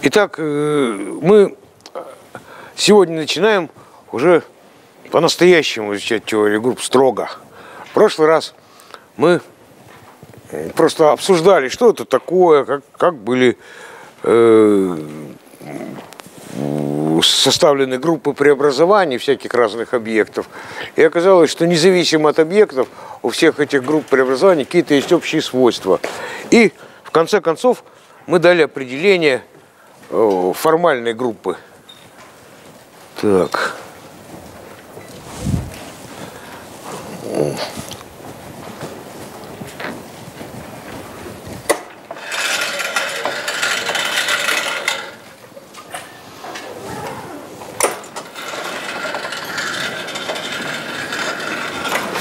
Итак, э, мы сегодня начинаем уже по-настоящему изучать теорию групп строго. В прошлый раз мы просто обсуждали, что это такое, как, как были э, составлены группы преобразований всяких разных объектов. И оказалось, что независимо от объектов, у всех этих групп преобразований какие-то есть общие свойства. И в конце концов мы дали определение э, формальной группы. Так.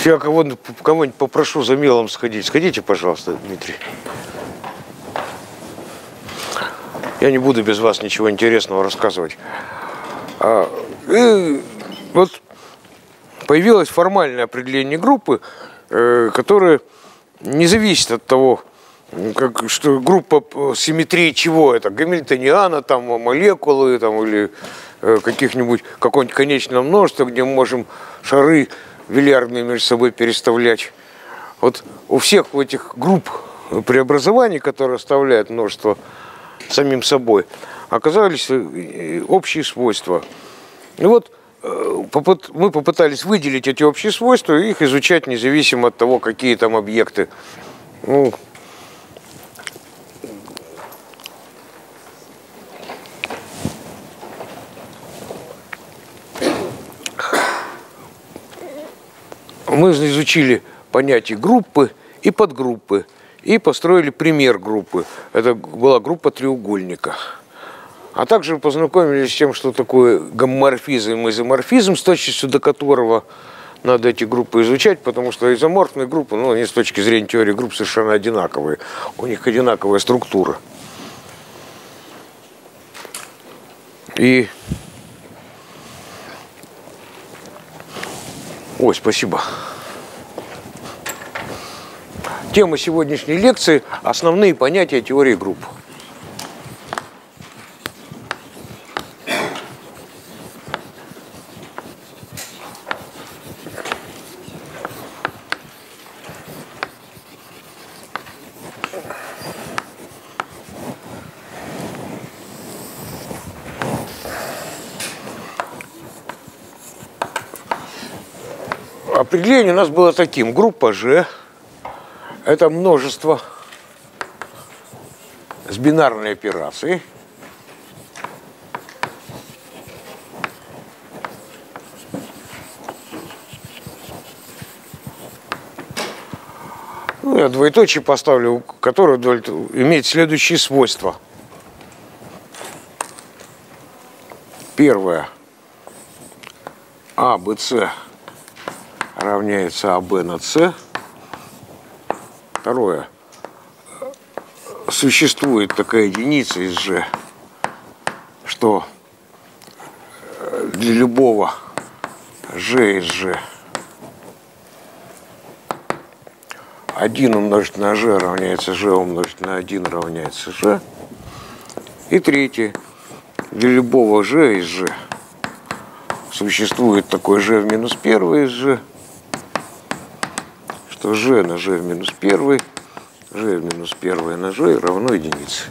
Я кого-нибудь кого попрошу за мелом сходить. Сходите, пожалуйста, Дмитрий. Я не буду без вас ничего интересного рассказывать. А, и вот появилось формальное определение группы, э, которое не зависит от того, как, что группа симметрии чего это, гамильтониана, там, молекулы, там, или э, каких-нибудь, какое-нибудь конечное множество, где мы можем шары бильярдные между собой переставлять. Вот у всех этих групп преобразований, которые оставляют множество самим собой, оказались э, общие свойства. И вот э, мы попытались выделить эти общие свойства и их изучать независимо от того, какие там объекты. Ну, мы изучили понятие группы и подгруппы и построили пример группы. Это была группа треугольника. А также познакомились с тем, что такое гомоморфизм и изоморфизм, с точностью до которого надо эти группы изучать, потому что изоморфные группы, ну, они с точки зрения теории групп совершенно одинаковые. У них одинаковая структура. И Ой, спасибо. Тема сегодняшней лекции – основные понятия теории групп. определение у нас было таким. Группа G – это множество с бинарной операцией. Ну, я двоеточие поставлю, которое имеет следующие свойства. Первое. А, Б, С равняется АБ на С. Второе. Существует такая единица из G, что для любого G из G 1 умножить на G равняется G умножить на 1 равняется G. И третье. Для любого G из G существует такой G в минус 1 из G что g на g в минус 1, g в минус 1 на g равно единице.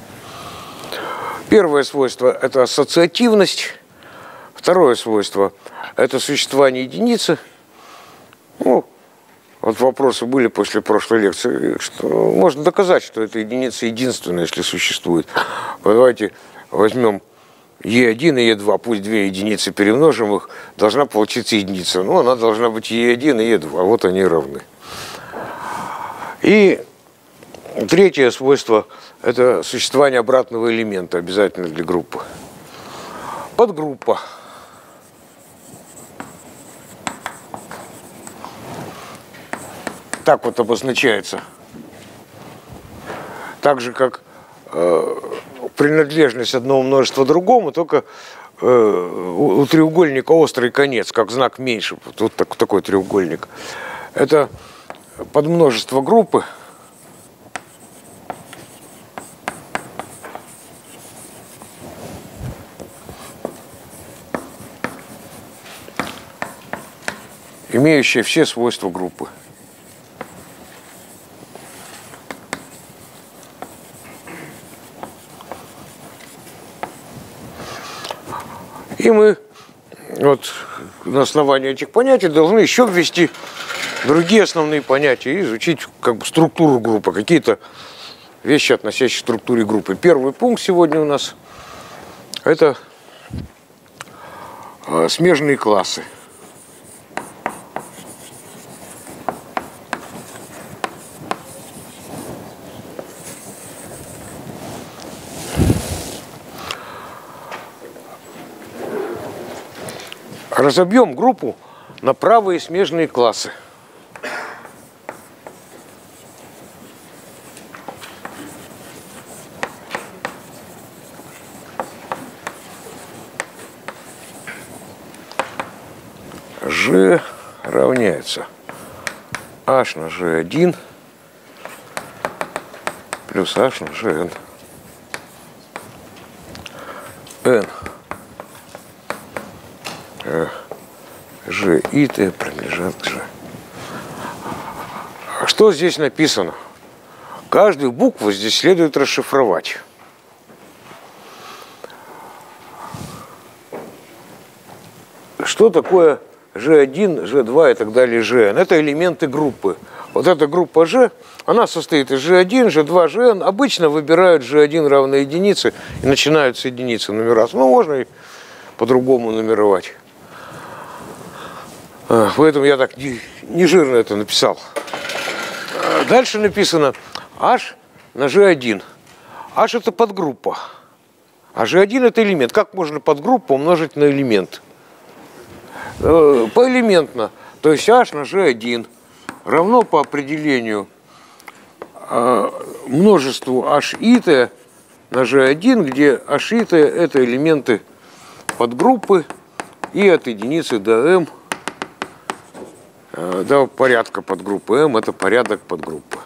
Первое свойство – это ассоциативность. Второе свойство – это существование единицы. Ну, вот вопросы были после прошлой лекции, что можно доказать, что эта единица единственная, если существует. Давайте возьмем Е1 и Е2, пусть две единицы перемножим их, должна получиться единица. Ну, она должна быть Е1 и Е2, вот они равны. И третье свойство – это существование обратного элемента, обязательно для группы. Подгруппа. Так вот обозначается. Так же, как э, принадлежность одного множества другому, только э, у, у треугольника острый конец, как знак меньше. Вот так, такой треугольник. Это под множество группы. имеющие все свойства группы. И мы вот на основании этих понятий должны еще ввести другие основные понятия и изучить как бы структуру группы, какие-то вещи, относящиеся к структуре группы. Первый пункт сегодня у нас – это а, смежные классы. Разобьем группу на правые смежные классы. G равняется h на G1 плюс h на Gn. n G и Т принадлежат к G. А что здесь написано? Каждую букву здесь следует расшифровать. Что такое G1, G2 и так далее, Gn? Это элементы группы. Вот эта группа G, она состоит из G1, G2, Gn. Обычно выбирают G1 равно единице и начинают с единицы нумерацию. Ну, можно и по-другому нумеровать. А, поэтому я так не, не жирно это написал. А, дальше написано H на G1. H это подгруппа. А G1 это элемент. Как можно подгруппу умножить на элемент? Э, поэлементно. То есть H на G1 равно по определению а, множеству H и T на G1, где H и T это элементы подгруппы и от единицы до m Э, до порядка подгруппы М – это порядок подгруппы.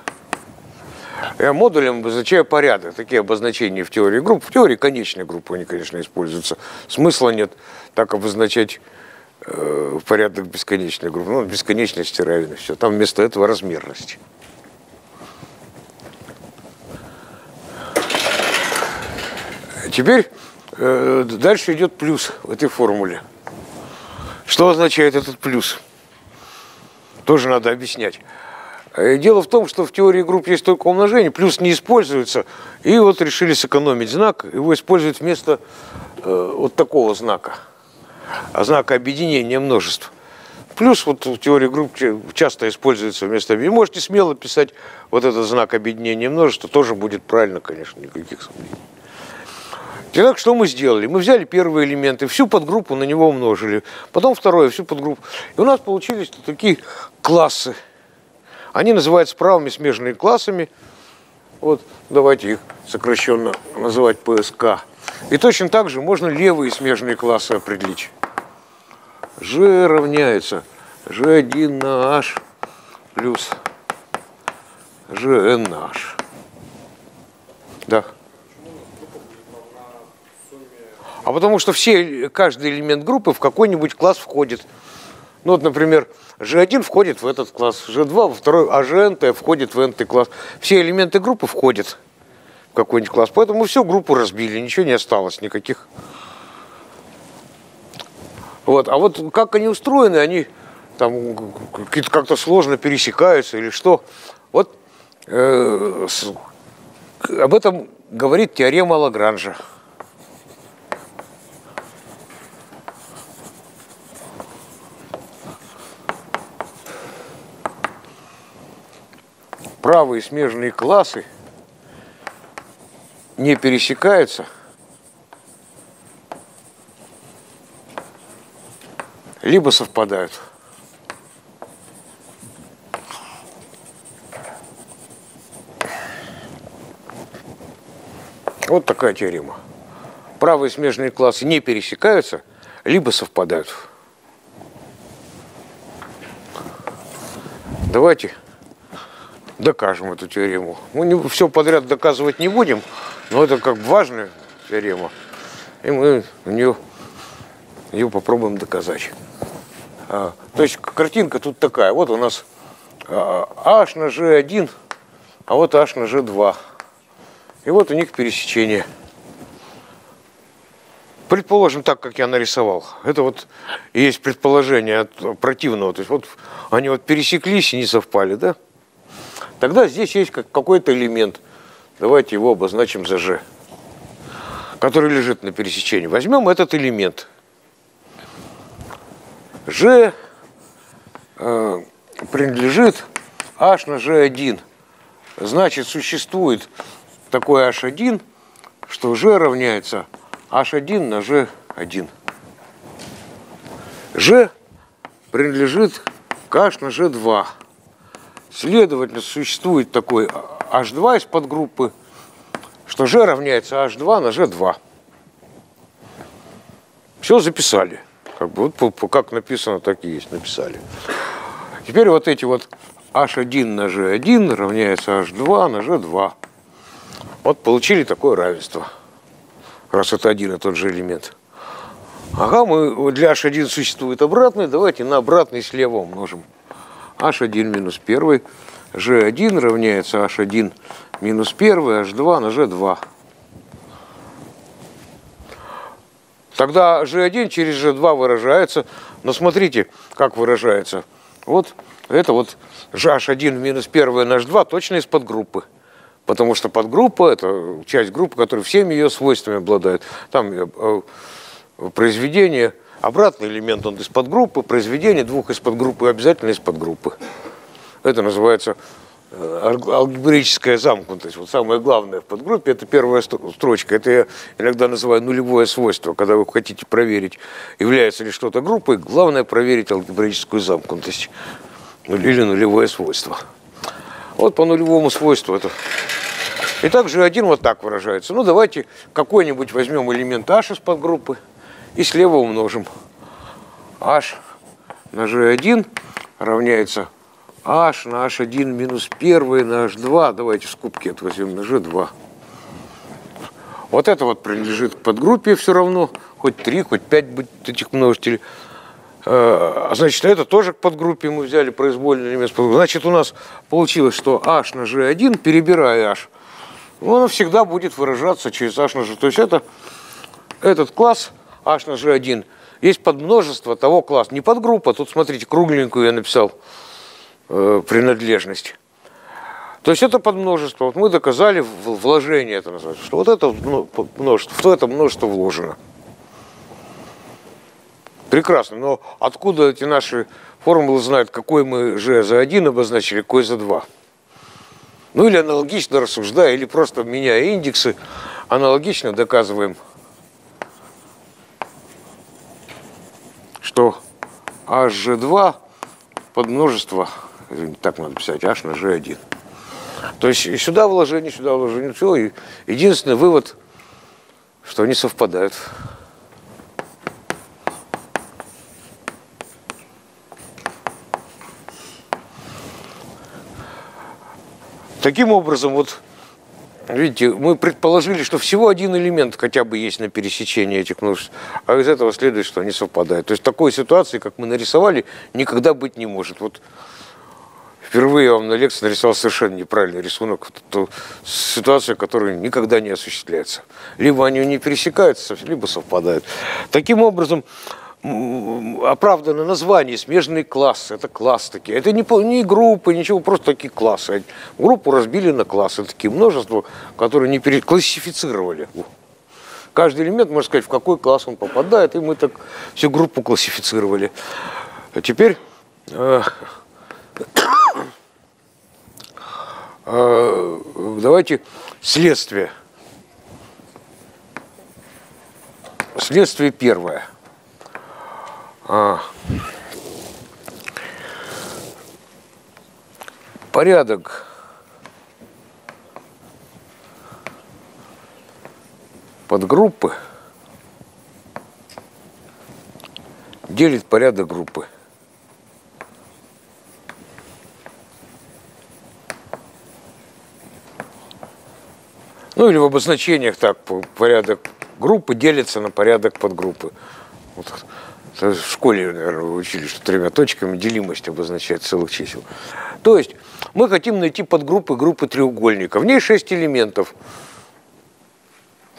Я модулем обозначаю порядок. Такие обозначения в теории групп. В теории конечной группы они, конечно, используются. Смысла нет так обозначать э, порядок бесконечной группы. Ну, бесконечности равен все. Там вместо этого размерность. Теперь э, дальше идет плюс в этой формуле. Что означает этот плюс? тоже надо объяснять. Э, дело в том, что в теории групп есть только умножение, плюс не используется, и вот решили сэкономить знак, его используют вместо э, вот такого знака, знака объединения множеств. Плюс вот в теории групп часто используется вместо объединения. Можете смело писать вот этот знак объединения множества, тоже будет правильно, конечно, никаких сомнений. Итак, что мы сделали? Мы взяли первые элементы, всю подгруппу на него умножили, потом второе, всю подгруппу. И у нас получились такие классы. Они называются правыми смежными классами. Вот, давайте их сокращенно называть ПСК. И точно так же можно левые смежные классы определить. G равняется G1 на H плюс Gn на H. Да. А потому что все, каждый элемент группы в какой-нибудь класс входит. Ну вот, например, G1 входит в этот класс, G2 во второй, а GNT входит в NT класс. Все элементы группы входят в какой-нибудь класс. Поэтому мы всю группу разбили, ничего не осталось, никаких. Вот. А вот как они устроены, они там как-то сложно пересекаются или что. Вот э, с, об этом говорит теорема Лагранжа. правые смежные классы не пересекаются, либо совпадают. Вот такая теорема. Правые смежные классы не пересекаются, либо совпадают. Давайте докажем эту теорему. Мы не, все подряд доказывать не будем, но это как важная теорема. И мы ее, ее попробуем доказать. А, то есть картинка тут такая. Вот у нас а, H на G1, а вот H на G2. И вот у них пересечение. Предположим, так, как я нарисовал. Это вот есть предположение от противного. То есть вот они вот пересеклись и не совпали, да? Тогда здесь есть какой-то элемент. Давайте его обозначим за G, который лежит на пересечении. Возьмем этот элемент. G э, принадлежит H на G1. Значит, существует такой H1, что G равняется H1 на G1. G принадлежит к H на G2. Следовательно, существует такой H2 из подгруппы, что G равняется H2 на G2. Все записали. Как бы вот как написано, так и есть, написали. Теперь вот эти вот H1 на G1 равняется H2 на G2. Вот получили такое равенство, раз это один и тот же элемент. Ага, мы, для H1 существует обратный, давайте на обратный слева умножим. H1 минус 1, G1 равняется H1 минус 1, H2 на G2. Тогда G1 через G2 выражается. Но смотрите, как выражается. Вот это вот H1 минус 1 на H2 точно из подгруппы. Потому что подгруппа – это часть группы, которая всеми ее свойствами обладает. Там э, произведение, обратный элемент он из подгруппы, произведение двух из подгруппы обязательно из подгруппы. Это называется э, алгебраическая замкнутость. Вот самое главное в подгруппе – это первая строчка. Это я иногда называю нулевое свойство. Когда вы хотите проверить, является ли что-то группой, главное проверить алгебраическую замкнутость или нулевое свойство. Вот по нулевому свойству это. И также один вот так выражается. Ну, давайте какой-нибудь возьмем элемент h из подгруппы и слева умножим. h на g1 равняется h на h1 минус 1 на h2, давайте скобки это возьмем на g2. Вот это вот принадлежит к подгруппе все равно, хоть 3, хоть 5 будет этих множителей. А значит, это тоже к подгруппе мы взяли произвольный элемент. Значит, у нас получилось, что h на g1, перебирая h, оно всегда будет выражаться через h на g. То есть это, этот класс h на g1 есть подмножество того класса, не подгруппа, тут смотрите, кругленькую я написал, Э, принадлежность. То есть это подмножество. Вот мы доказали вложение это называется, что вот это множество, что это множество вложено. Прекрасно, но откуда эти наши формулы знают, какой мы же за один обозначили, какой за два? Ну или аналогично рассуждая, или просто меняя индексы, аналогично доказываем, что HG2 подмножество так надо писать, h на g1. То есть и сюда вложение, сюда вложение, все. И единственный вывод, что они совпадают. Таким образом, вот, видите, мы предположили, что всего один элемент хотя бы есть на пересечении этих множеств, а из этого следует, что они совпадают. То есть такой ситуации, как мы нарисовали, никогда быть не может. Вот Впервые я вам на лекции нарисовал совершенно неправильный рисунок, ту ситуацию, которая никогда не осуществляется. Либо они не пересекаются, либо совпадают. Таким образом, оправдано название смежный класс. Это класс такие. Это не, не группы, ничего, просто такие классы. Группу разбили на классы. Такие множества, которые не переклассифицировали. Каждый элемент, можно сказать, в какой класс он попадает, и мы так всю группу классифицировали. А теперь э, давайте следствие. Следствие первое. А, порядок подгруппы делит порядок группы. Ну или в обозначениях так, порядок группы делится на порядок подгруппы. Вот. В школе, наверное, учили, что тремя точками делимость обозначает целых чисел. То есть мы хотим найти подгруппы группы треугольника. В ней шесть элементов.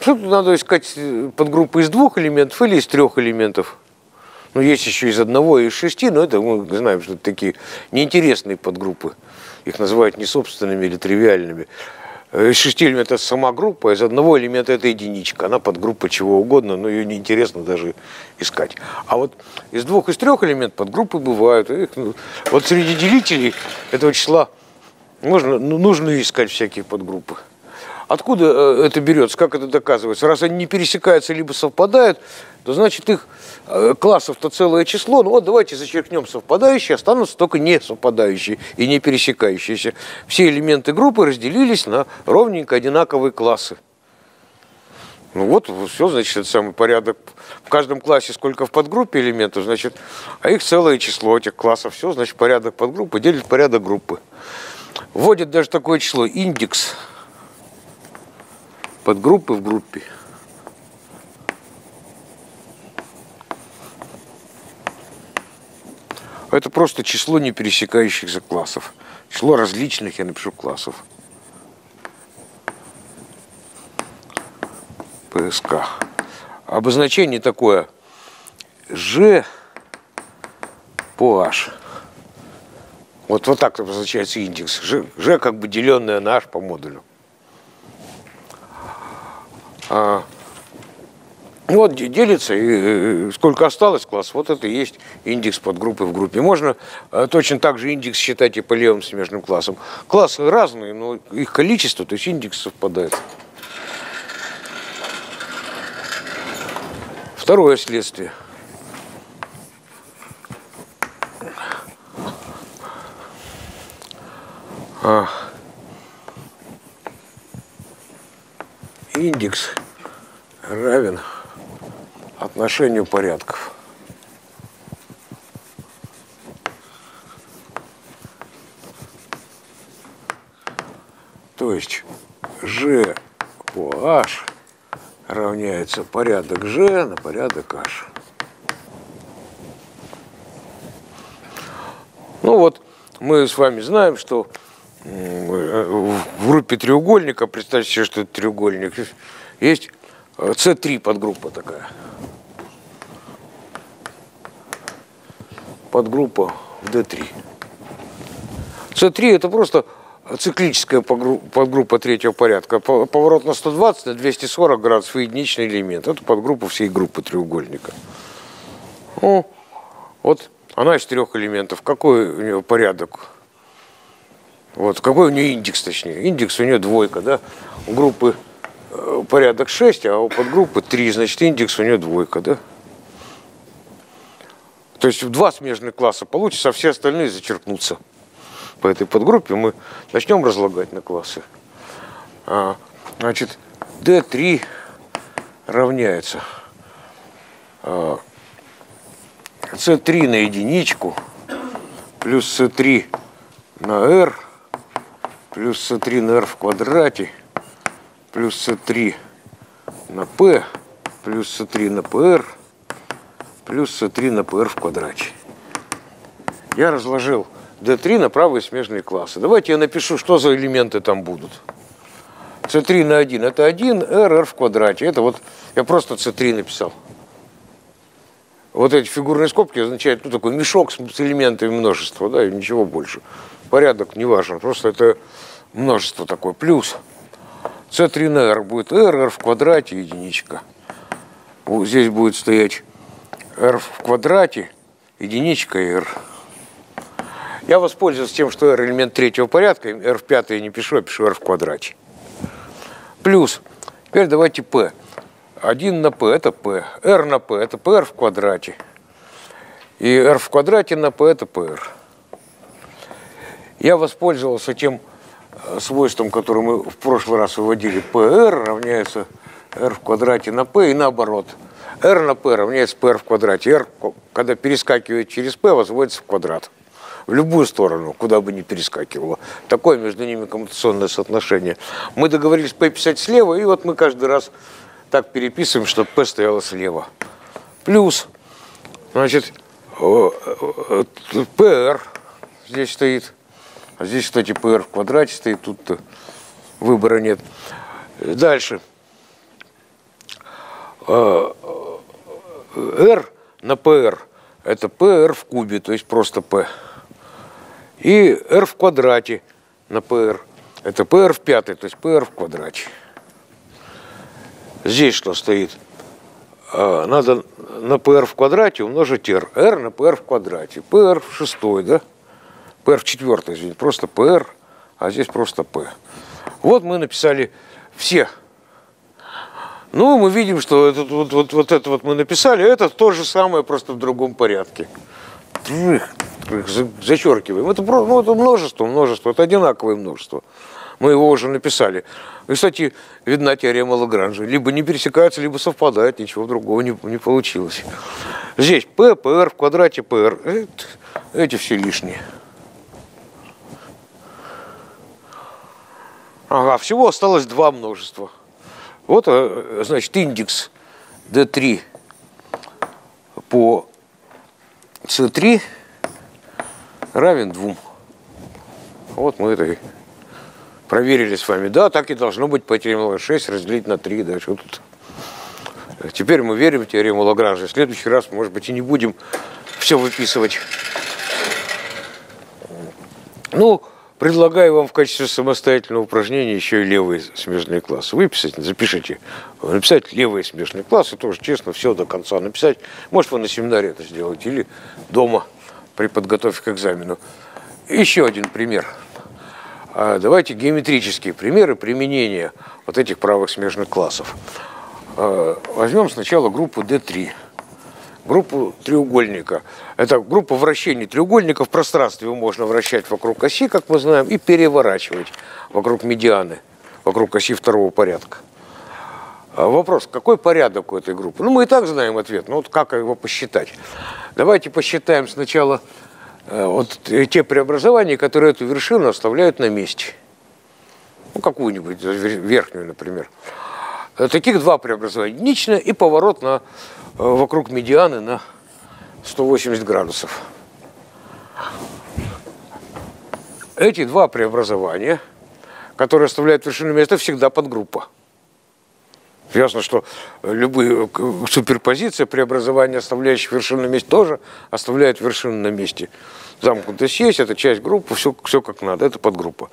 Тут надо искать подгруппы из двух элементов или из трех элементов? Ну, есть еще из одного и из шести, но это мы знаем, что это такие неинтересные подгруппы. Их называют несобственными или тривиальными. Э, шести элементов сама группа, из одного элемента это единичка. Она подгруппа чего угодно, но ее неинтересно даже искать. А вот из двух, из трех элементов подгруппы бывают. Их, ну, вот среди делителей этого числа можно, ну, нужно искать всякие подгруппы. Откуда э, это берется, как это доказывается? Раз они не пересекаются либо совпадают, то значит их э, классов-то целое число. Ну вот давайте зачеркнем совпадающие, останутся только не совпадающие и не пересекающиеся. Все элементы группы разделились на ровненько одинаковые классы. Ну вот, все, значит, это самый порядок. В каждом классе сколько в подгруппе элементов, значит, а их целое число этих классов. Все, значит, порядок подгруппы делит порядок группы. Вводит даже такое число индекс подгруппы в группе. Это просто число не пересекающихся классов. Число различных, я напишу, классов. ПСК. Обозначение такое. G по H. Вот, вот так обозначается индекс. G, G как бы деленное на H по модулю. А, вот делится, и сколько осталось класс, вот это и есть индекс подгруппы в группе. Можно а, точно так же индекс считать и по левым смежным классам. Классы разные, но их количество, то есть индекс совпадает. Второе следствие. А. индекс равен отношению порядков. То есть g по h равняется порядок g на порядок h. Ну вот, мы с вами знаем, что в группе треугольника, представьте себе, что это треугольник, есть C3 подгруппа такая. Подгруппа в D3. C3 это просто циклическая подгруппа третьего порядка. Поворот на 120, на 240 градусов единичный элемент. Это подгруппа всей группы треугольника. Ну, вот она из трех элементов. Какой у нее порядок? Вот, какой у нее индекс, точнее? Индекс у нее двойка, да? У группы э, порядок 6, а у подгруппы 3, значит, индекс у нее двойка, да? То есть в два смежных класса получится, а все остальные зачеркнутся. По этой подгруппе мы начнем разлагать на классы. А, значит, D3 равняется а, C3 на единичку плюс C3 на R – плюс c3 на r в квадрате, плюс c3 на p, плюс c3 на pr, плюс c3 на pr в квадрате. Я разложил d3 на правые смежные классы. Давайте я напишу, что за элементы там будут. c3 на 1 это 1, r, r в квадрате. Это вот я просто c3 написал. Вот эти фигурные скобки означают ну, такой мешок с элементами множества, да, и ничего больше порядок не важен, просто это множество такое. Плюс c3 на r будет r, r в квадрате, единичка. Вот здесь будет стоять r в квадрате, единичка и r. Я воспользуюсь тем, что r элемент третьего порядка, r в пятое не пишу, а пишу r в квадрате. Плюс, теперь давайте p. 1 на p это p, r на p это pr в квадрате. И r в квадрате на p это pr. Я воспользовался тем э, свойством, которое мы в прошлый раз выводили. PR равняется r в квадрате на p и наоборот. r на p равняется pr в квадрате. r, когда перескакивает через p, возводится в квадрат. В любую сторону, куда бы ни перескакивало. Такое между ними коммутационное соотношение. Мы договорились p писать слева, и вот мы каждый раз так переписываем, чтобы p стояло слева. Плюс Значит, PR здесь стоит. А здесь, кстати, PR в квадрате стоит, тут выбора нет. Дальше. R на PR – это PR в кубе, то есть просто P. И R в квадрате на PR – это PR в пятой, то есть PR в квадрате. Здесь что стоит? А, надо на PR в квадрате умножить R. R на PR в квадрате. PR в шестой, да? PR в четвертой, извините. Просто PR, а здесь просто P. Вот мы написали все. Ну, мы видим, что этот, вот, вот, вот это вот мы написали, это то же самое, просто в другом порядке. Зачеркиваем. Это, ну, это множество, множество, это одинаковое множество. Мы его уже написали. И, кстати, видна теорема Лагранжа. Либо не пересекаются, либо совпадают, ничего другого не, не получилось. Здесь P, PR в квадрате PR. Эти все лишние. Ага, всего осталось два множества. Вот, э, значит, индекс D3 по C3 равен 2. Вот мы это проверили с вами. Да, так и должно быть по теореме 6 разделить на 3. Да, что тут? Теперь мы верим в теорему Лагранжа. В следующий раз, может быть, и не будем все выписывать. Ну, предлагаю вам в качестве самостоятельного упражнения еще и левые смежные классы. Выписать, запишите. Написать левые смежные классы, тоже честно, все до конца написать. Может, вы на семинаре это сделаете или дома при подготовке к экзамену. Еще один пример. А давайте геометрические примеры применения вот этих правых смежных классов. А, возьмем сначала группу D3, группу треугольника. Это группа вращений треугольника в пространстве его можно вращать вокруг оси, как мы знаем, и переворачивать вокруг медианы, вокруг оси второго порядка. А вопрос, какой порядок у этой группы? Ну, мы и так знаем ответ, но вот как его посчитать? Давайте посчитаем сначала Э, вот те преобразования, которые эту вершину оставляют на месте. Ну, какую-нибудь, верхнюю, например. Э, таких два преобразования. Единичное и поворот на, вокруг медианы на 180 градусов. Эти два преобразования, которые оставляют вершину места, всегда подгруппа. Ясно, что любые суперпозиции преобразования, оставляющих вершину на месте, тоже оставляют вершину на месте. Замкнутая сеть – это часть группы, все, все как надо, это подгруппа.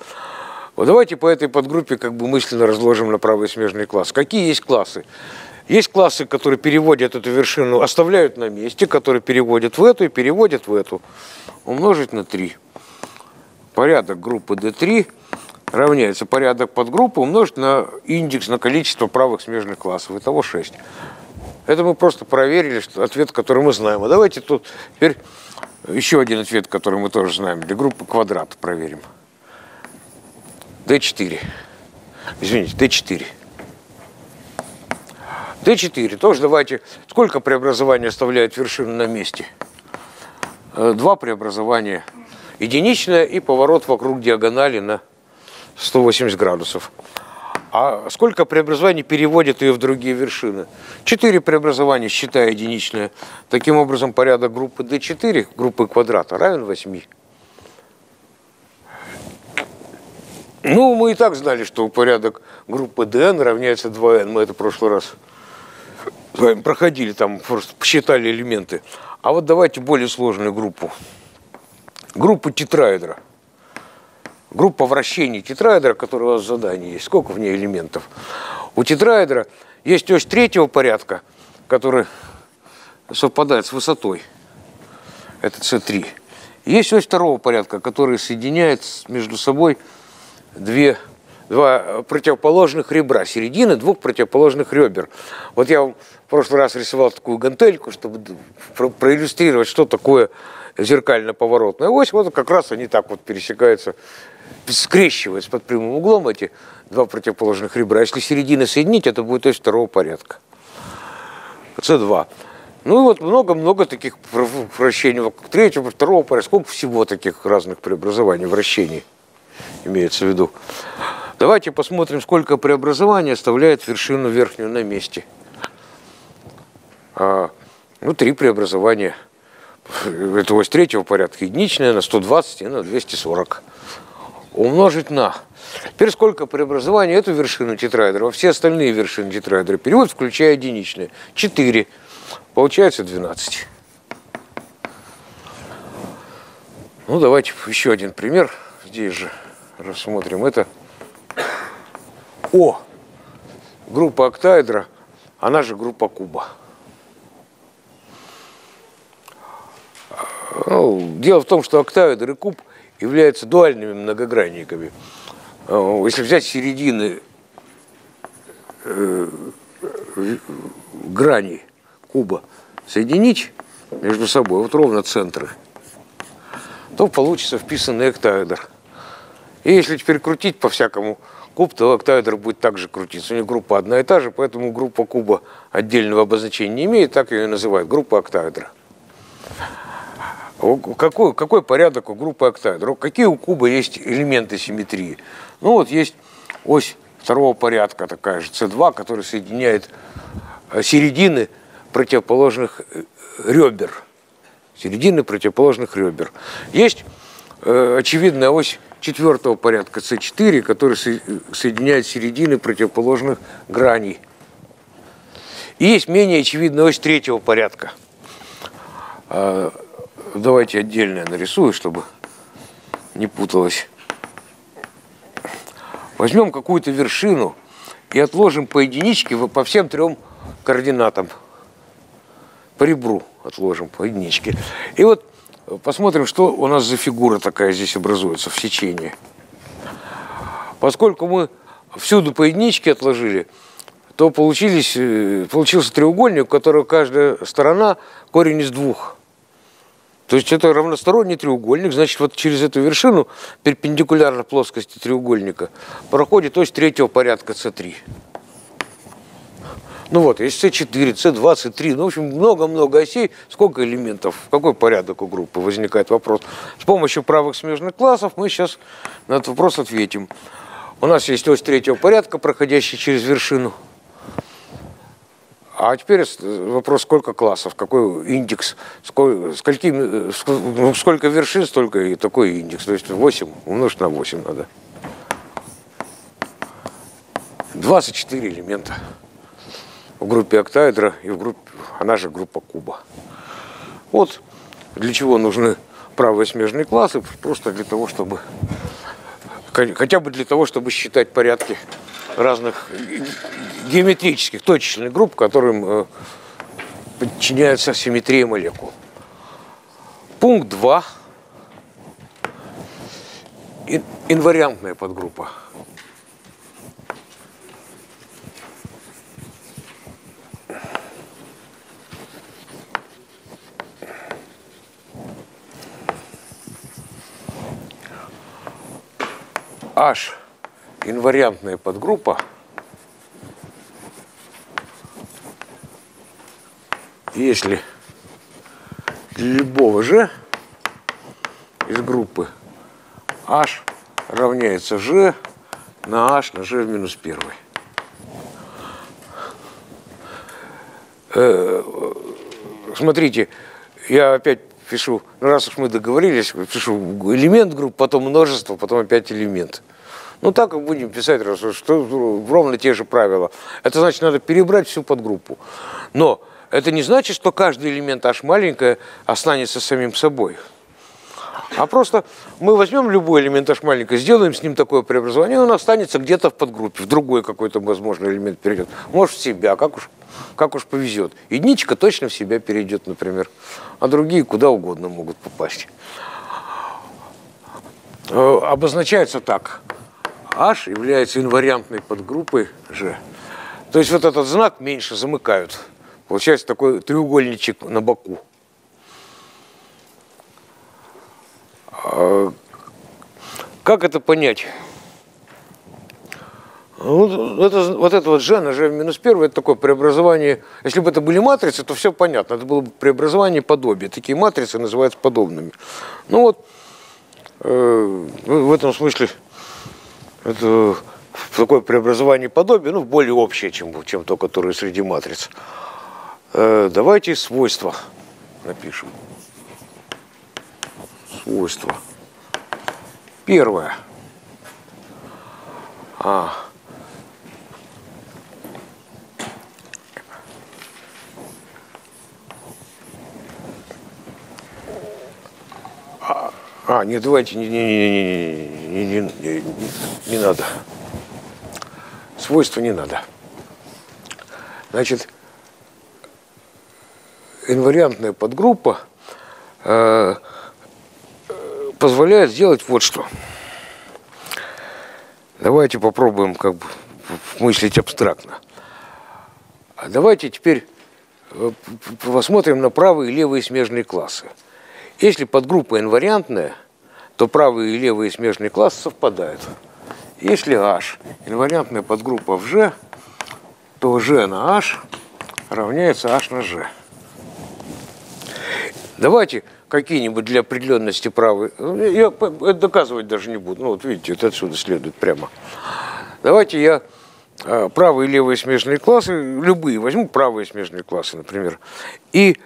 Вот давайте по этой подгруппе как бы мысленно разложим на правый смежный класс. Какие есть классы? Есть классы, которые переводят эту вершину, оставляют на месте, которые переводят в эту и переводят в эту. Умножить на 3. Порядок группы D3 равняется порядок подгруппы умножить на индекс, на количество правых смежных классов. Итого 6. Это мы просто проверили, что ответ, который мы знаем. А давайте тут теперь еще один ответ, который мы тоже знаем. Для группы квадрат проверим. D4. Извините, D4. D4. Тоже давайте. Сколько преобразований оставляет вершину на месте? Э, два преобразования. Единичное и поворот вокруг диагонали на 180 градусов. А сколько преобразований переводит ее в другие вершины? Четыре преобразования, считая единичное. Таким образом, порядок группы D4, группы квадрата, равен 8. Ну, мы и так знали, что порядок группы dn равняется 2n. Мы это в прошлый раз проходили, там просто посчитали элементы. А вот давайте более сложную группу. Группу тетраэдра – группа вращений тетраэдра, которая у вас в задании есть. Сколько в ней элементов? У тетраэдра есть ось третьего порядка, который совпадает с высотой. Это С3. Есть ось второго порядка, который соединяет между собой две, два противоположных ребра, середины двух противоположных ребер. Вот я в прошлый раз рисовал такую гантельку, чтобы проиллюстрировать, что такое зеркально-поворотная ось. Вот как раз они так вот пересекаются скрещиваются под прямым углом эти два противоположных ребра. Если середины соединить, это будет ось второго порядка. С2. Ну и вот много-много таких вращений третьего, второго порядка. Сколько всего таких разных преобразований, вращений имеется в виду. Давайте посмотрим, сколько преобразований оставляет вершину верхнюю на месте. А, ну, три преобразования – это ось третьего порядка, единичная на 120 и на 240. Умножить на. Теперь сколько преобразований эту вершину тетраэдра во все остальные вершины тетраэдра перевод, включая единичные. 4. Получается 12. Ну, давайте еще один пример. Здесь же рассмотрим. Это О. Группа октаэдра, она же группа куба. Ну, дело в том, что октаэдр и куб являются дуальными многогранниками. А, если взять середины э, грани куба, соединить между собой, вот ровно центры, то получится вписанный октаэдр. И если теперь крутить по-всякому куб, то октаэдр будет также крутиться. У них группа одна и та же, поэтому группа куба отдельного обозначения не имеет, так ее и называют, группа октаэдра. Какой, какой порядок у группы октаэдров? Какие у куба есть элементы симметрии? Ну вот есть ось второго порядка такая же, С2, которая соединяет э, середины противоположных э, ребер. Середины противоположных ребер. Есть э, очевидная ось четвертого порядка С4, которая соединяет середины противоположных граней. И есть менее очевидная ось третьего порядка а, давайте отдельно нарисую, чтобы не путалось. Возьмем какую-то вершину и отложим по единичке по всем трем координатам. По ребру отложим по единичке. И вот посмотрим, что у нас за фигура такая здесь образуется в сечении. Поскольку мы всюду по единичке отложили, то получились, э, получился треугольник, у которого каждая сторона корень из двух – то есть это равносторонний треугольник, значит, вот через эту вершину, перпендикулярно плоскости треугольника, проходит ось третьего порядка С3. Ну вот, есть С4, С2, С3, ну, в общем, много-много осей. Сколько элементов, какой порядок у группы, возникает вопрос. С помощью правых смежных классов мы сейчас на этот вопрос ответим. У нас есть ось третьего порядка, проходящая через вершину. А теперь вопрос, сколько классов, какой индекс, сколько, сколькими, ну, сколько вершин, столько и такой индекс. То есть 8 умножить на 8 надо. 24 элемента в группе октаэдра и в группе, она же группа куба. Вот для чего нужны правые смежные классы, просто для того, чтобы хотя бы для того, чтобы считать порядки разных геометрических точечных групп, которым э, подчиняется симметрия молекул. Пункт 2. Инвариантная подгруппа. H инвариантная подгруппа если для любого же из группы h равняется g на h на g в минус первый. Э, смотрите, я опять пишу, ну раз уж мы договорились, пишу элемент группы, потом множество, потом опять элемент. Ну так и будем писать, что ровно те же правила. Это значит, надо перебрать всю подгруппу. Но это не значит, что каждый элемент аж маленькое останется самим собой. А просто мы возьмем любой элемент аж маленькое, сделаем с ним такое преобразование, он останется где-то в подгруппе, в другой какой-то, возможно, элемент перейдет. Может, в себя, как уж, как уж повезет. Единичка точно в себя перейдет, например, а другие куда угодно могут попасть. Э, обозначается так. H является инвариантной подгруппой G. То есть вот этот знак меньше замыкают. Получается такой треугольничек на боку. А как это понять? Ну, это, вот это вот G на G минус 1, это такое преобразование, если бы это были матрицы, то все понятно, это было бы преобразование подобия. Такие матрицы называются подобными. Ну вот, э, в этом смысле это такое преобразование подобия, ну, более общее, чем, чем то, которое среди матриц. Э, давайте свойства напишем. свойства. Первое. А. А, нет, давайте, не, не, не, не, не, не, не, не надо. Свойства не надо. Значит, инвариантная подгруппа э, позволяет сделать вот что. Давайте попробуем как бы мыслить абстрактно. А давайте теперь э, посмотрим на правые и левые смежные классы. Если подгруппа инвариантная, то правые и левые смежные классы совпадают. Если H инвариантная подгруппа в G, то G на H равняется H на G. Давайте какие-нибудь для определенности правые. Я это доказывать даже не буду. Ну, вот видите, это отсюда следует прямо. Давайте я а, правые и левые смежные классы, любые, возьму правые смежные классы, например. И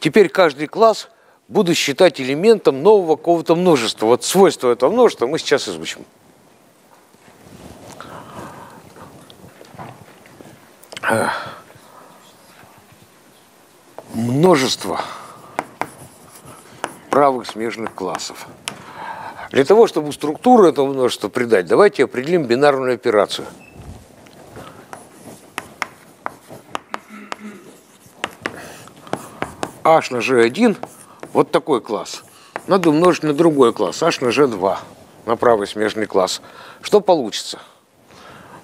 теперь каждый класс – буду считать элементом нового какого-то множества. Вот свойство этого множества мы сейчас изучим. Множество правых смежных классов. Для того, чтобы структуру этого множества придать, давайте определим бинарную операцию. h на g1 вот такой класс. Надо умножить на другой класс, h на g2, на правый смежный класс. Что получится?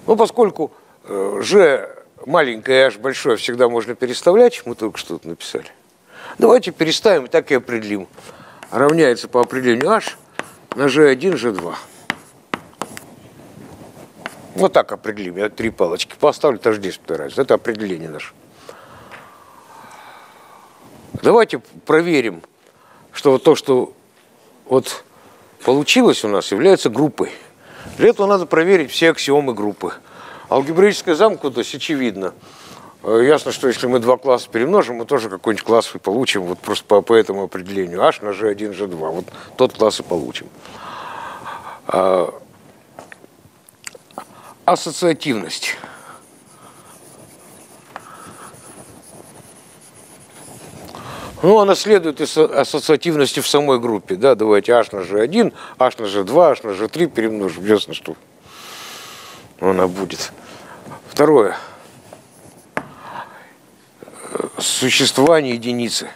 Ну, поскольку э, g маленькое, h большое всегда можно переставлять, мы только что тут написали. Давайте переставим и так и определим. Равняется по определению h на g1, g2. Вот так определим. Я три палочки поставлю, здесь разница. Это определение наше. Давайте проверим что вот то, что вот получилось у нас, является группой. Для этого надо проверить все аксиомы группы. Алгебраическая замкнутость очевидно. Э, ясно, что если мы два класса перемножим, мы тоже какой-нибудь класс и получим вот просто по, по этому определению. h на g1, g2. Вот тот класс и получим. А, ассоциативность. Ну, она следует из ассоциативности в самой группе. Да, давайте h на g1, h на g2, h на g3 перемножим. Ясно, что она будет. Второе. Существование единицы.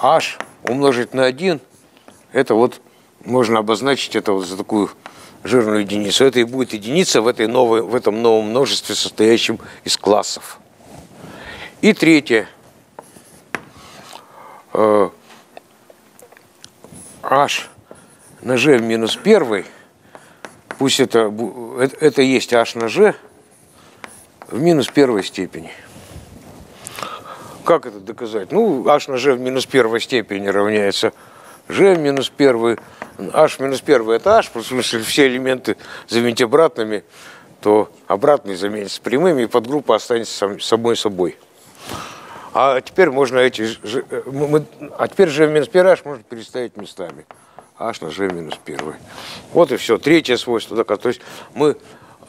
h умножить на 1, это вот можно обозначить это вот за такую жирную единицу. Это и будет единица в, этой новой, в этом новом множестве, состоящем из классов. И третье – h на g в минус первый, пусть это, это есть h на g в минус первой степени. Как это доказать? Ну, h на g в минус первой степени равняется g минус первый. h минус первый это h, в смысле все элементы заменить обратными, то обратные заменятся прямыми, и подгруппа останется самой собой. А теперь можно эти... Э, мы, а теперь g минус 1 h можно переставить местами. h на g минус 1. Вот и все. Третье свойство. То есть мы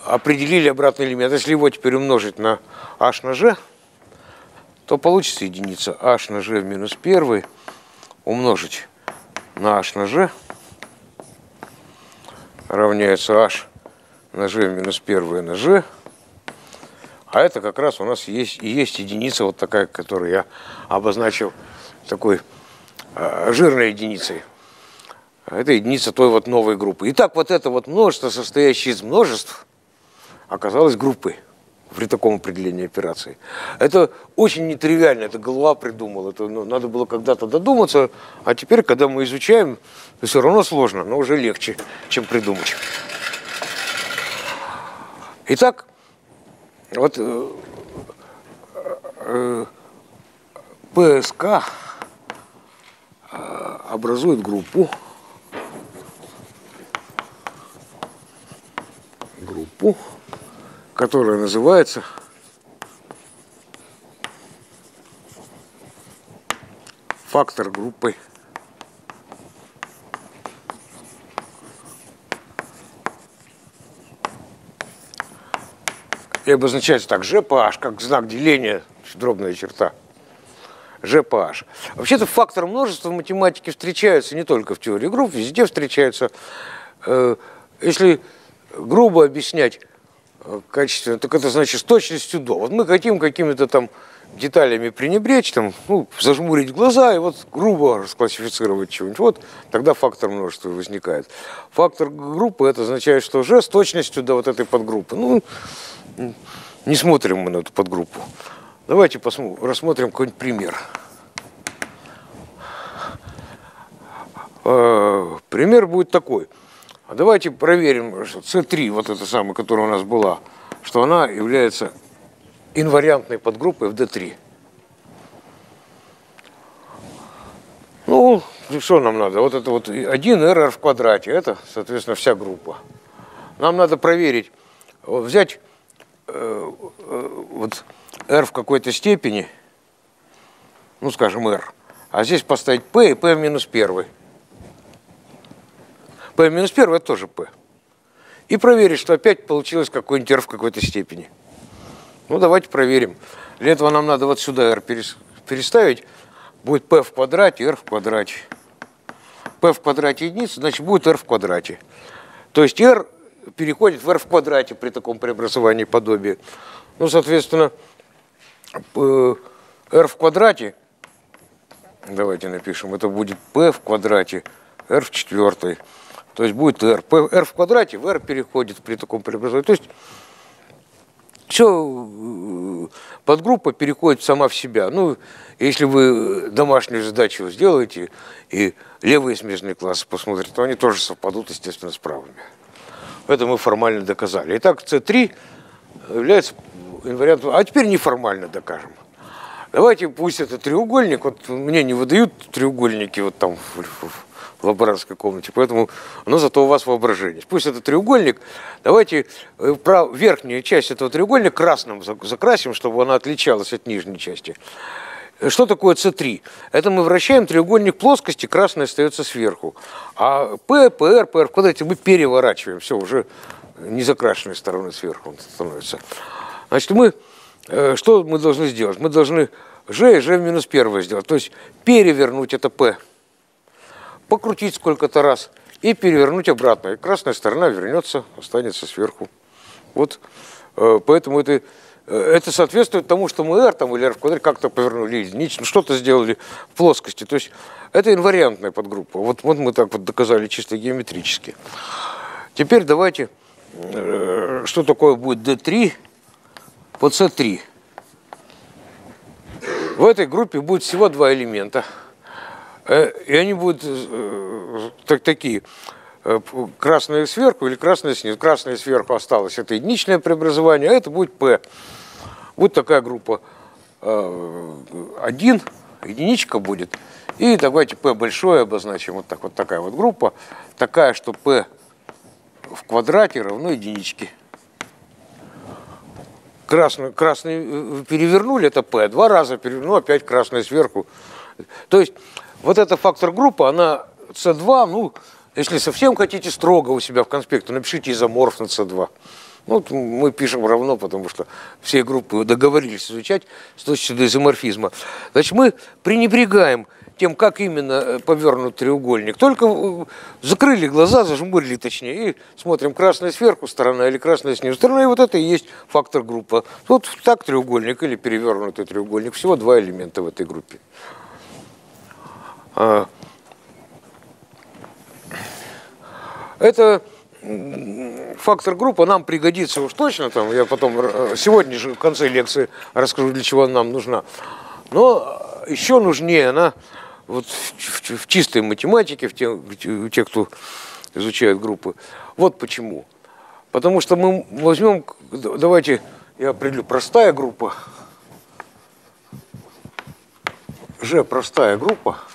определили обратный элемент. Если его теперь умножить на h на g, то получится единица h на g в минус 1 умножить на h на g равняется h на g в минус 1 на g а это как раз у нас есть, и есть единица вот такая, которую я обозначил такой э, жирной единицей. Это единица той вот новой группы. Итак, вот это вот множество, состоящее из множеств, оказалось группой при таком определении операции. Это очень нетривиально, это голова придумала, это ну, надо было когда-то додуматься, а теперь, когда мы изучаем, все равно сложно, но уже легче, чем придумать. Итак, вот э, э, ПСК э, образует группу, группу, которая называется фактор группы. И обозначается так GPH, как знак деления, дробная черта. GPH. Вообще-то фактор множества в математике встречаются не только в теории групп, везде встречаются. Э, если грубо объяснять качественно, так это значит с точностью до. Вот мы хотим какими-то там деталями пренебречь, там, ну, зажмурить глаза и вот грубо расклассифицировать чего-нибудь, вот тогда фактор множества возникает. Фактор группы это означает, что уже с точностью до вот этой подгруппы. Ну, не смотрим мы на эту подгруппу. Давайте посмотрим, рассмотрим какой-нибудь пример. Э, пример будет такой. Давайте проверим, что C3, вот эта самая, которая у нас была, что она является инвариантной подгруппой в D3. Ну, что нам надо? Вот это вот 1 r в квадрате, это, соответственно, вся группа. Нам надо проверить, взять э, э, вот r в какой-то степени, ну, скажем, r, а здесь поставить p и p в минус 1. P минус 1 это тоже p. И проверить, что опять получилось какой-нибудь r в какой-то степени. Ну, давайте проверим. Для этого нам надо вот сюда r переставить. Будет p в квадрате, r в квадрате. p в квадрате единица, значит, будет r в квадрате. То есть r переходит в r в квадрате при таком преобразовании подобия. Ну, соответственно, r в квадрате, давайте напишем, это будет p в квадрате, r в четвертой. То есть будет r. R в квадрате в r переходит при таком преобразовании. То есть все, э, подгруппа переходит сама в себя. Ну, если вы домашнюю задачу сделаете, и левые смежные классы посмотрят, то они тоже совпадут, естественно, с правыми. Это мы формально доказали. Итак, C3 является инвариантом. А теперь неформально докажем. Давайте, пусть это треугольник, вот мне не выдают треугольники вот там в лаборантской комнате, поэтому оно зато у вас воображение. Пусть это треугольник, давайте э, верхнюю часть этого треугольника красным закрасим, чтобы она отличалась от нижней части. Что такое С3? Это мы вращаем треугольник плоскости, красный остается сверху. А П, ПР, ПР в квадрате мы переворачиваем. Все, уже не закрашенной стороны сверху он становится. Значит, мы, э, что мы должны сделать? Мы должны Ж и Ж в минус первое сделать. То есть перевернуть это П покрутить сколько-то раз и перевернуть обратно. И красная сторона вернется, останется сверху. Вот э, поэтому это, э, это соответствует тому, что мы r там, или r в квадрате как-то повернули единично, что-то сделали в плоскости. То есть это инвариантная подгруппа. Вот, вот мы так вот доказали чисто геометрически. Теперь давайте, э, что такое будет d3 по c3. В этой группе будет всего два элемента – и они будут э, так, такие, э, красные сверху или красные снизу. Красное сверху осталось, это единичное преобразование, а это будет P. Вот такая группа. Один, единичка будет. И давайте P большое обозначим, вот так вот такая вот группа. Такая, что P в квадрате равно единичке. Красный, красный перевернули, это P. Два раза перевернули, опять красное сверху. То есть вот эта фактор группа, она С2, ну, если совсем хотите строго у себя в конспекте, напишите изоморф на С2. Ну, мы пишем равно, потому что все группы договорились изучать с точки зрения изоморфизма. Значит, мы пренебрегаем тем, как именно э, повернут треугольник. Только э, закрыли глаза, зажмурили точнее, и смотрим, красная сверху сторона или красная снизу сторона, и вот это и есть фактор группы. Вот так треугольник или перевернутый треугольник. Всего два элемента в этой группе. А, это фактор группы нам пригодится уж точно, там, я потом э, сегодня же в конце лекции расскажу, для чего она нам нужна. Но еще нужнее она вот в, в, в чистой математике, в те, у тех, кто изучает группы. Вот почему. Потому что мы возьмем, давайте я определю, простая группа, Ж простая группа –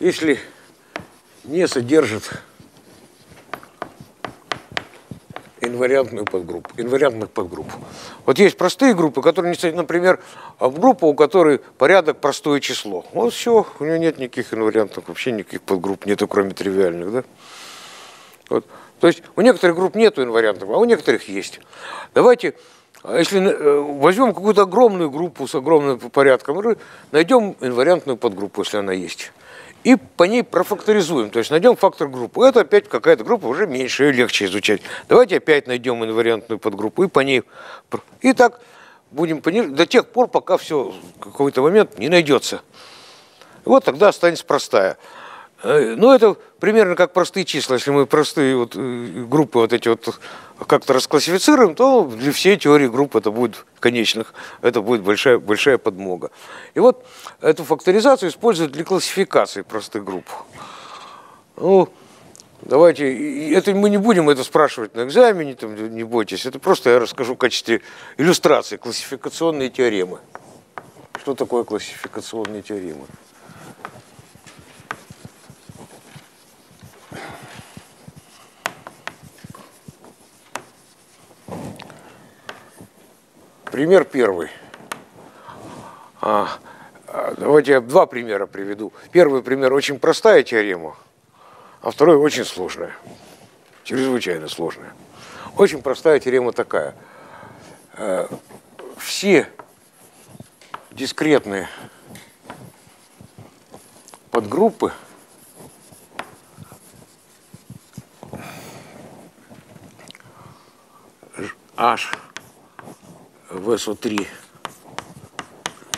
если не содержит инвариантную подгруппу, инвариантных подгрупп. Вот есть простые группы, которые, например, группа, у которой порядок простое число. Вот все, у нее нет никаких инвариантных, вообще никаких подгрупп нету, кроме тривиальных. Да? Вот. То есть у некоторых групп нет инвариантов, а у некоторых есть. Давайте, а если э, возьмем какую-то огромную группу с огромным порядком, найдем инвариантную подгруппу, если она есть. И по ней профакторизуем, то есть найдем фактор группы. Это опять какая-то группа уже меньше, и легче изучать. Давайте опять найдем инвариантную подгруппу и по ней. И так будем понижать до тех пор, пока все в какой-то момент не найдется. Вот тогда останется простая. Э, ну, это примерно как простые числа. Если мы простые вот э, группы вот эти вот как-то расклассифицируем, то для всей теории групп это будет конечных, это будет большая, большая подмога. И вот эту факторизацию используют для классификации простых групп. Ну, давайте, это мы не будем это спрашивать на экзамене, там, не бойтесь, это просто я расскажу в качестве иллюстрации классификационные теоремы. Что такое классификационные теоремы? Пример первый. А, а, давайте я два примера приведу. Первый пример очень простая теорема, а второй очень сложная, чрезвычайно сложная. Очень простая теорема такая. Э, все дискретные подгруппы H в СО3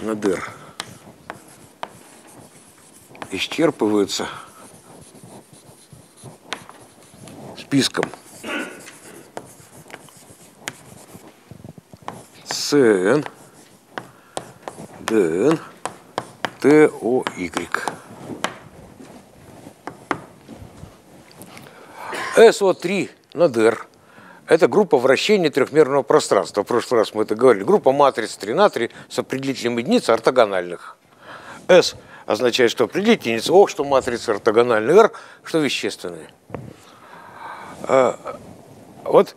на ДР исчерпываются списком. СН, ДН, ТОY. СО3 на ДР это группа вращения трехмерного пространства. В прошлый раз мы это говорили. Группа матриц 3 на 3 с определителем единиц ортогональных. S означает, что определитель единицы, О, что матрицы ортогональные, R, что вещественные. А, вот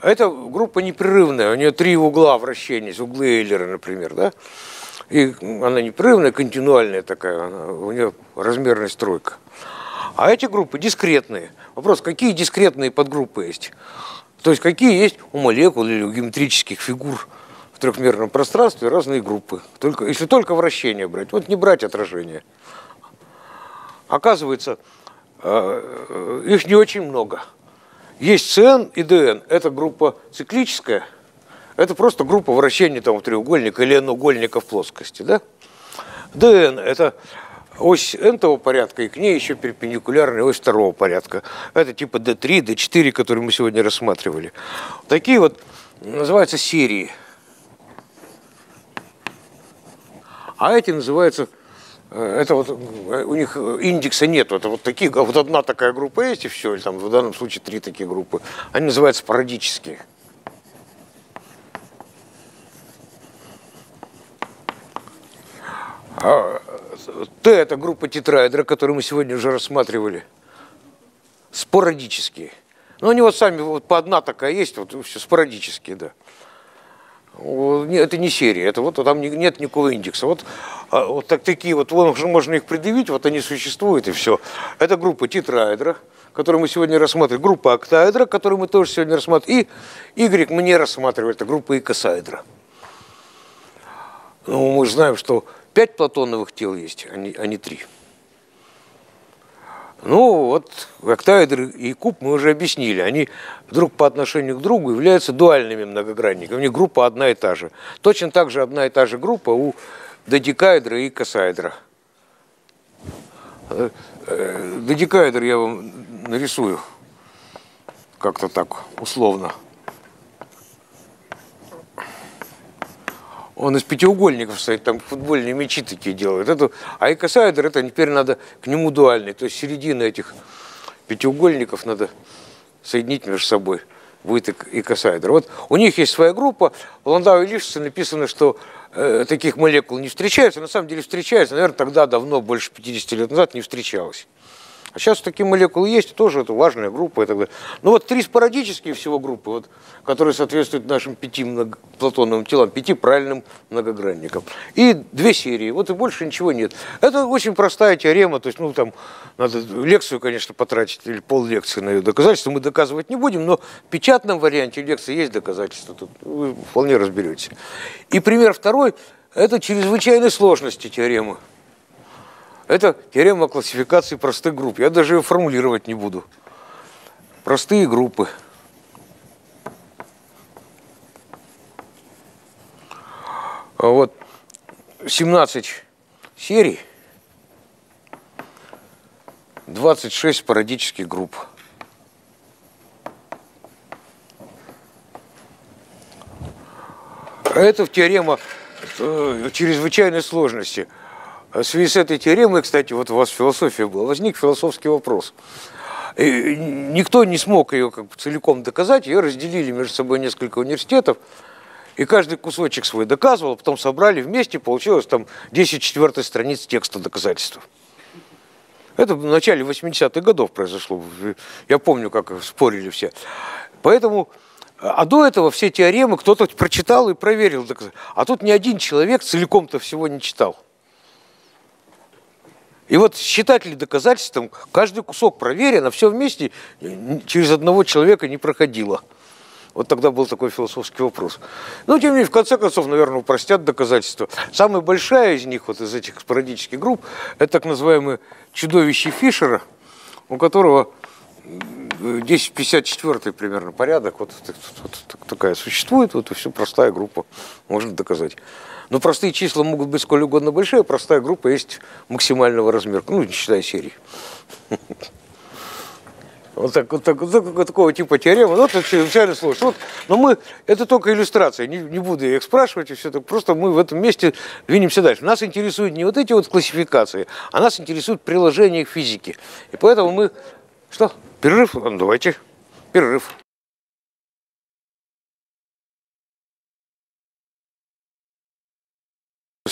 эта группа непрерывная, у нее три угла вращения, углы Эйлера, например, да? И она непрерывная, континуальная такая, она, у нее размерность тройка. А эти группы дискретные. Вопрос, какие дискретные подгруппы есть? То есть какие есть у молекул или у геометрических фигур в трехмерном пространстве разные группы. Только, если только вращение брать, вот не брать отражение. Оказывается, э, их не очень много. Есть CN и DN. Это группа циклическая. Это просто группа вращения там, треугольника или n-угольника в плоскости. Да? DN – это ось n-того порядка, и к ней еще перпендикулярная ось второго порядка. Это типа D3, D4, которые мы сегодня рассматривали. Такие вот называются серии. А эти называются, э, это вот э, у них индекса нет, это вот такие, вот одна такая группа есть и все, или там в данном случае три такие группы. Они называются парадические. А Т – это группа тетраэдра, которую мы сегодня уже рассматривали. Спорадические. Но они вот сами, вот по одна такая есть, вот все спорадические, да. Это не серия, это вот там нет никакого индекса. Вот, а, вот так, такие вот, можно их предъявить, вот они существуют и все. Это группа тетраэдра, которую мы сегодня рассматриваем, группа октаэдра, которую мы тоже сегодня рассматриваем, и Y мы не рассматриваем, это группа икосаэдра. Ну, мы знаем, что Пять платоновых тел есть, а не, а не три. Ну, вот октаэдр и куб мы уже объяснили. Они друг по отношению к другу являются дуальными многогранниками. У них группа одна и та же. Точно так же одна и та же группа у додекаэдра и косаэдра. Э, э, додекаэдр я вам нарисую как-то так условно. Он из пятиугольников стоит, там футбольные мячи такие делают. Это, а икосаэдр, это теперь надо к нему дуальный. То есть середина этих пятиугольников надо соединить между собой. Будет икосаэдр. Вот у них есть своя группа. В Ландау и Лишце написано, что э, таких молекул не встречается. На самом деле встречается. Наверное, тогда давно, больше 50 лет назад, не встречалось. А сейчас такие молекулы есть, тоже это важная группа и так далее. Ну вот три спорадические всего группы, вот, которые соответствуют нашим пяти много... платоновым телам, пяти правильным многогранникам. И две серии, вот и больше ничего нет. Это очень простая теорема, то есть, ну там, надо лекцию, конечно, потратить, или пол лекции на ее доказательство, мы доказывать не будем, но в печатном варианте лекции есть доказательства, тут вы вполне разберетесь. И пример второй, это чрезвычайной сложности теоремы. Это теорема классификации простых групп. Я даже ее формулировать не буду. Простые группы. А вот 17 серий, 26 спорадических групп. Это теорема э, чрезвычайной сложности – в связи с этой теоремой, кстати, вот у вас философия была, возник философский вопрос. И никто не смог ее как бы целиком доказать, ее разделили между собой несколько университетов, и каждый кусочек свой доказывал, потом собрали вместе, получилось там 10 четвертой страниц текста доказательства. Это в начале 80-х годов произошло. Я помню, как спорили все. Поэтому, а до этого все теоремы кто-то прочитал и проверил. А тут ни один человек целиком-то всего не читал. И вот считать ли доказательством, каждый кусок проверен, а все вместе через одного человека не проходило. Вот тогда был такой философский вопрос. Но, тем не менее, в конце концов, наверное, упростят доказательства. Самая большая из них, вот из этих спорадических групп, это так называемый чудовище Фишера, у которого 1054 примерно порядок, вот, вот, вот такая существует, вот и все простая группа, можно доказать. Но простые числа могут быть сколь угодно большие, простая группа есть максимального размера, ну, не считая серий. Вот, так, вот, так, вот, вот такого типа теорема, ну, это чрезвычайно сложно. Вот, но мы, это только иллюстрация, не, не буду их спрашивать, и все так, просто мы в этом месте двинемся дальше. Нас интересуют не вот эти вот классификации, а нас интересует приложение к физике. И поэтому мы, что, перерыв? Ну, давайте, перерыв.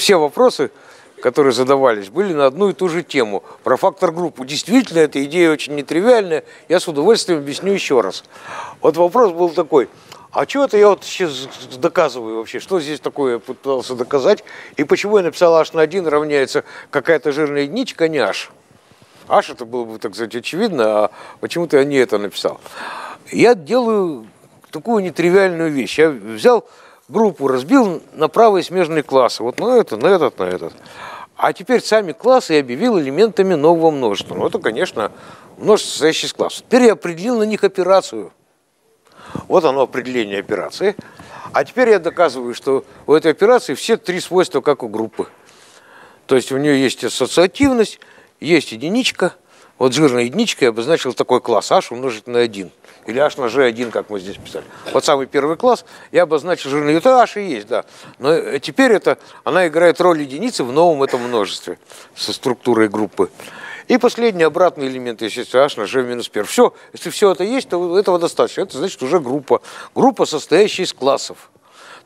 Все вопросы, которые задавались, были на одну и ту же тему, про фактор-группу. Действительно, эта идея очень нетривиальная, я с удовольствием объясню еще раз. Вот вопрос был такой, а что это я вот сейчас доказываю вообще, что здесь такое я пытался доказать, и почему я написал h на 1 равняется какая-то жирная единичка, а не h. h это было бы, так сказать, очевидно, а почему-то я не это написал. Я делаю такую нетривиальную вещь. Я взял группу разбил на правые смежные классы. Вот на этот, на этот, на этот. А теперь сами классы я объявил элементами нового множества. Ну, это, конечно, множество, состоящее из классов. Теперь я определил на них операцию. Вот оно определение операции. А теперь я доказываю, что у этой операции все три свойства, как у группы. То есть у нее есть ассоциативность, есть единичка. Вот жирной единичкой обозначил такой класс h умножить на 1 или h на g1, как мы здесь писали. Вот самый первый класс я обозначил жирный. Это h и есть, да. Но э, теперь это, она играет роль единицы в новом этом множестве со структурой группы. И последний обратный элемент, естественно, h на g минус 1. Все, если все это есть, то этого достаточно. Это значит уже группа. Группа, состоящая из классов.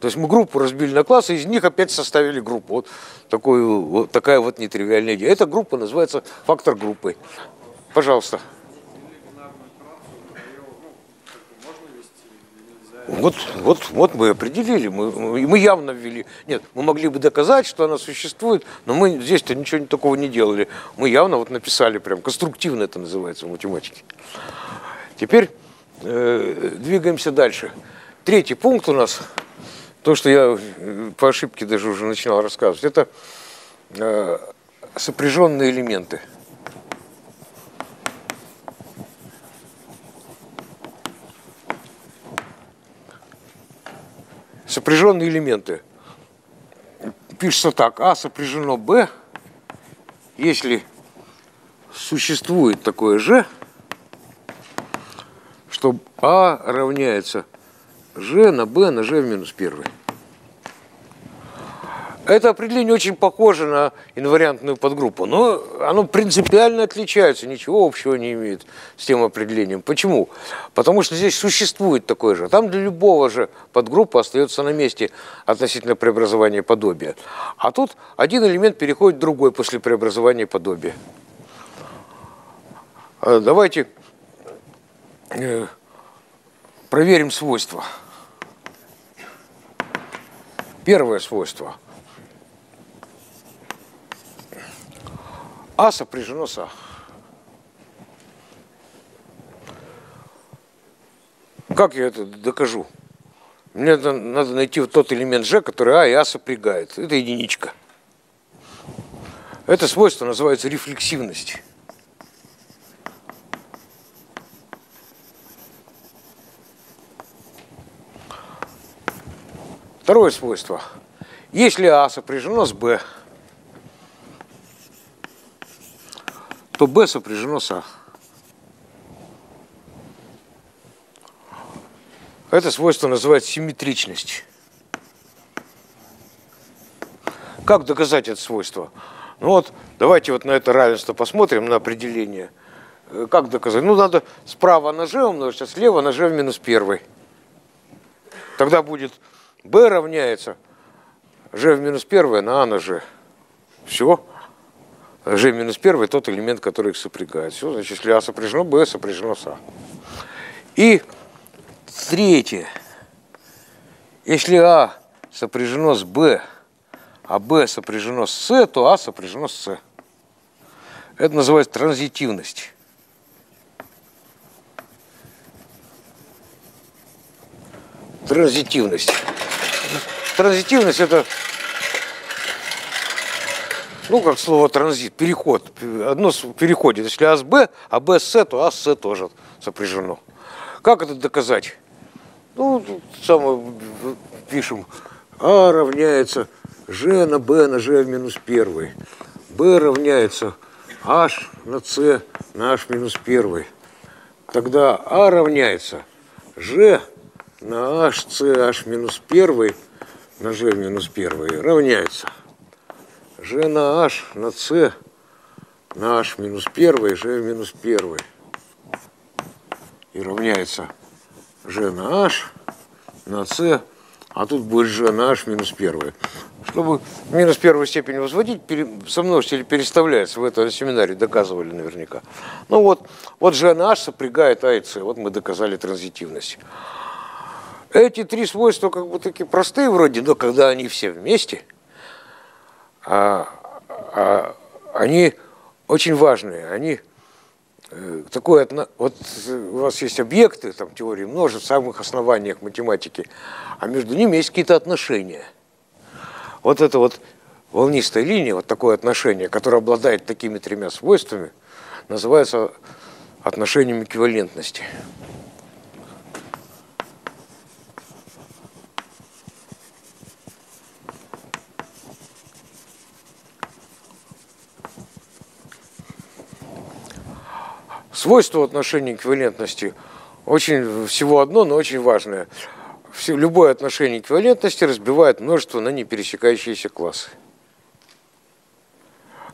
То есть мы группу разбили на классы, из них опять составили группу. Вот, такую, вот такая вот нетривиальная идея. Эта группа называется фактор группы. Пожалуйста. Вот, вот, вот мы определили, мы, мы явно ввели. Нет, мы могли бы доказать, что она существует, но мы здесь-то ничего такого не делали. Мы явно вот написали прям, конструктивно это называется в математике. Теперь э, двигаемся дальше. Третий пункт у нас, то, что я э, по ошибке даже уже начинал рассказывать, это э, сопряженные элементы – сопряженные элементы. Пишется так, А сопряжено Б, если существует такое Ж, что А равняется Ж на Б на Ж в минус первый. Это определение очень похоже на инвариантную подгруппу, но оно принципиально отличается, ничего общего не имеет с тем определением. Почему? Потому что здесь существует такое же. Там для любого же подгруппы остается на месте относительно преобразования подобия. А тут один элемент переходит в другой после преобразования подобия. А давайте э, проверим свойства. Первое свойство. А сопряжено с А. Как я это докажу? Мне надо найти вот тот элемент G, который А и А сопрягает. Это единичка. Это свойство называется рефлексивность. Второе свойство. Если А сопряжено с Б, то Б сопряжено с А. Это свойство называется симметричность. Как доказать это свойство? Ну вот, давайте вот на это равенство посмотрим, на определение. Э, как доказать? Ну, надо справа на g умножить, а слева на g в минус первый. Тогда будет b равняется g в минус первое на а на g. Все. G минус первый тот элемент, который их сопрягает. Все, значит, если а сопряжено, b сопряжено с а. И третье. Если а сопряжено с b, а b сопряжено с c, то а сопряжено с c. Это называется транзитивность. Транзитивность. Транзитивность это, ну, как слово транзит, переход. Одно переходит. Если А с Б, а Б с С, то А с С тоже сопряжено. Как это доказать? Ну, самое пишем. А равняется G на B на G в минус 1. B равняется H на C на H минус 1. Тогда А равняется G на HC H минус 1 на G минус 1 равняется G на H на C на H минус 1 G минус 1 и равняется G на H на C, а тут будет G на H минус 1. Чтобы минус первую степень возводить, сомножители переставляется. В этом семинаре доказывали наверняка. Ну вот, вот G на H сопрягает А и С. Вот мы доказали транзитивность. Эти три свойства как бы такие простые вроде, но когда они все вместе, а, а, они очень важные. Они Э, такое, вот у вас есть объекты, там теории множеств, в самых основаниях математики, а между ними есть какие-то отношения. Вот это вот волнистая линия, вот такое отношение, которое обладает такими тремя свойствами, называется отношением эквивалентности. Свойство отношения эквивалентности очень всего одно, но очень важное. Все, любое отношение эквивалентности разбивает множество на непересекающиеся классы.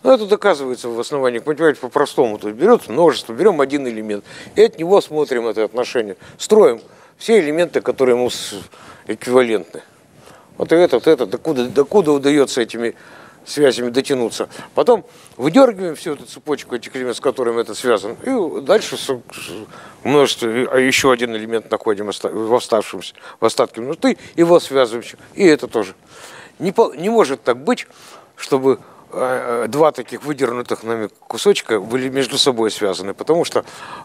Но ну, это доказывается в основании математики по-простому. То есть берет множество, берем один элемент, и от него смотрим это отношение. Строим все элементы, которые ему эквивалентны. Вот этот, этот, докуда, докуда удается этими связями дотянуться. Потом выдергиваем всю эту цепочку этих элементов, с которыми это связано, и дальше множество, а еще один элемент находим в оставшемся, в остатке множества, и его связываем, и это тоже. Не, не может так быть, чтобы два таких выдернутых нами кусочка были между собой связаны, потому что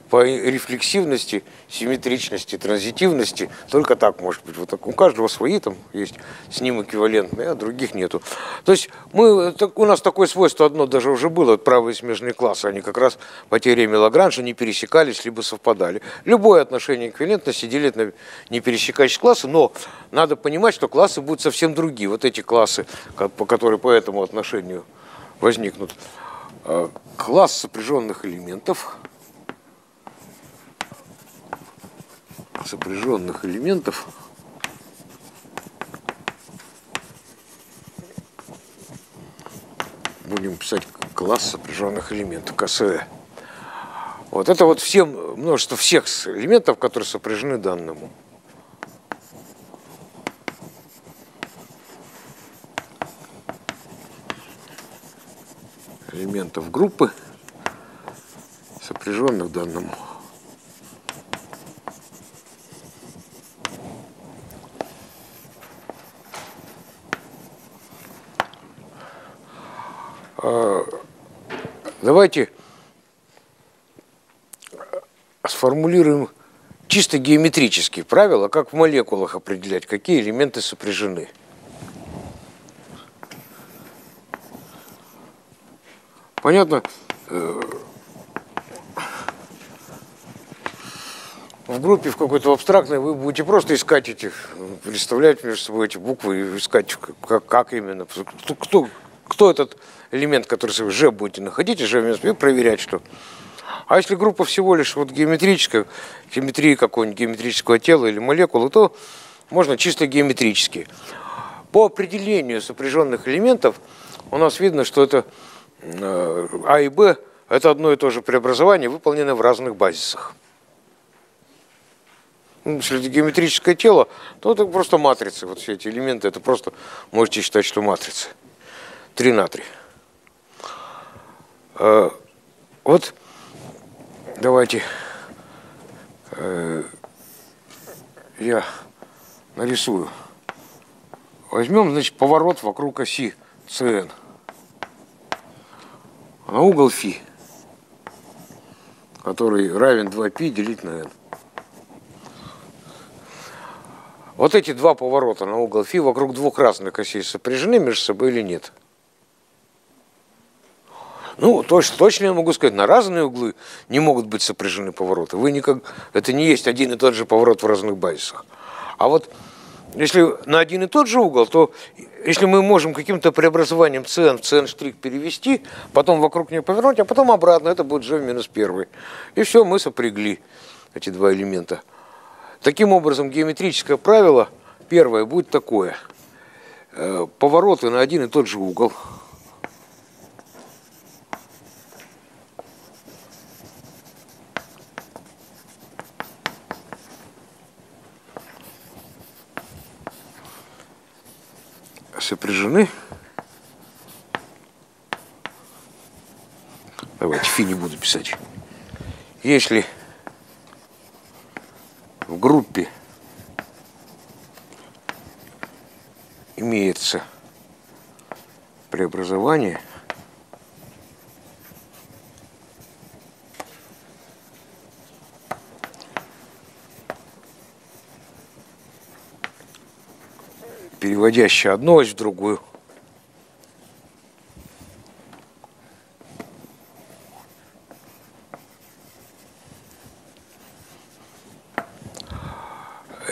по рефлексивности, симметричности, транзитивности только так может быть. Вот так, у каждого свои там есть с ним эквивалентные, а других нету. То есть мы, так, у нас такое свойство одно даже уже было, правые смежные классы, они как раз по теореме Лагранжа не пересекались, либо совпадали. Любое отношение эквивалентности делит на не пересекающиеся классы, но надо понимать, что классы будут совсем другие. Вот эти классы, по которые по этому отношению возникнут э, класс сопряженных элементов, сопряженных элементов будем писать класс сопряженных элементов, КСЭ. Вот это вот все, множество всех элементов, которые сопряжены данному. Элементов группы сопряженных данному. А, давайте сформулируем чисто геометрические правила, как в молекулах определять, какие элементы сопряжены. Понятно, э, в группе, в какой-то абстрактной, вы будете просто искать эти, представлять между собой эти буквы и искать, как, как именно, кто, кто, кто этот элемент, который вы Ж будете находить, и Ж вместо и проверять, что. А если группа всего лишь вот геометрическая, геометрии какого-нибудь геометрического тела или молекулы, то можно чисто геометрически. По определению сопряженных элементов у нас видно, что это А и Б – это одно и то же преобразование, выполненное в разных базисах. Ну, если это геометрическое тело, то это просто матрицы. Вот все эти элементы, это просто можете считать, что матрицы. 3 на 3. Э, вот давайте э, я нарисую. Возьмем, значит, поворот вокруг оси СН На угол φ, который равен 2π делить на n. Вот эти два поворота на угол φ вокруг двух разных осей сопряжены между собой или нет? Ну, точно, точно я могу сказать, на разные углы не могут быть сопряжены повороты. Вы никак, это не есть один и тот же поворот в разных базисах. А вот если на один и тот же угол, то если мы можем каким-то преобразованием cn в cn штрих перевести, потом вокруг нее повернуть, а потом обратно, это будет g в минус первый. И все, мы сопрягли эти два элемента. Таким образом, геометрическое правило первое будет такое. Э, повороты на один и тот же угол – сопряжены. Давайте фи не буду писать. Если в группе имеется преобразование – переводящая одну ось в другую.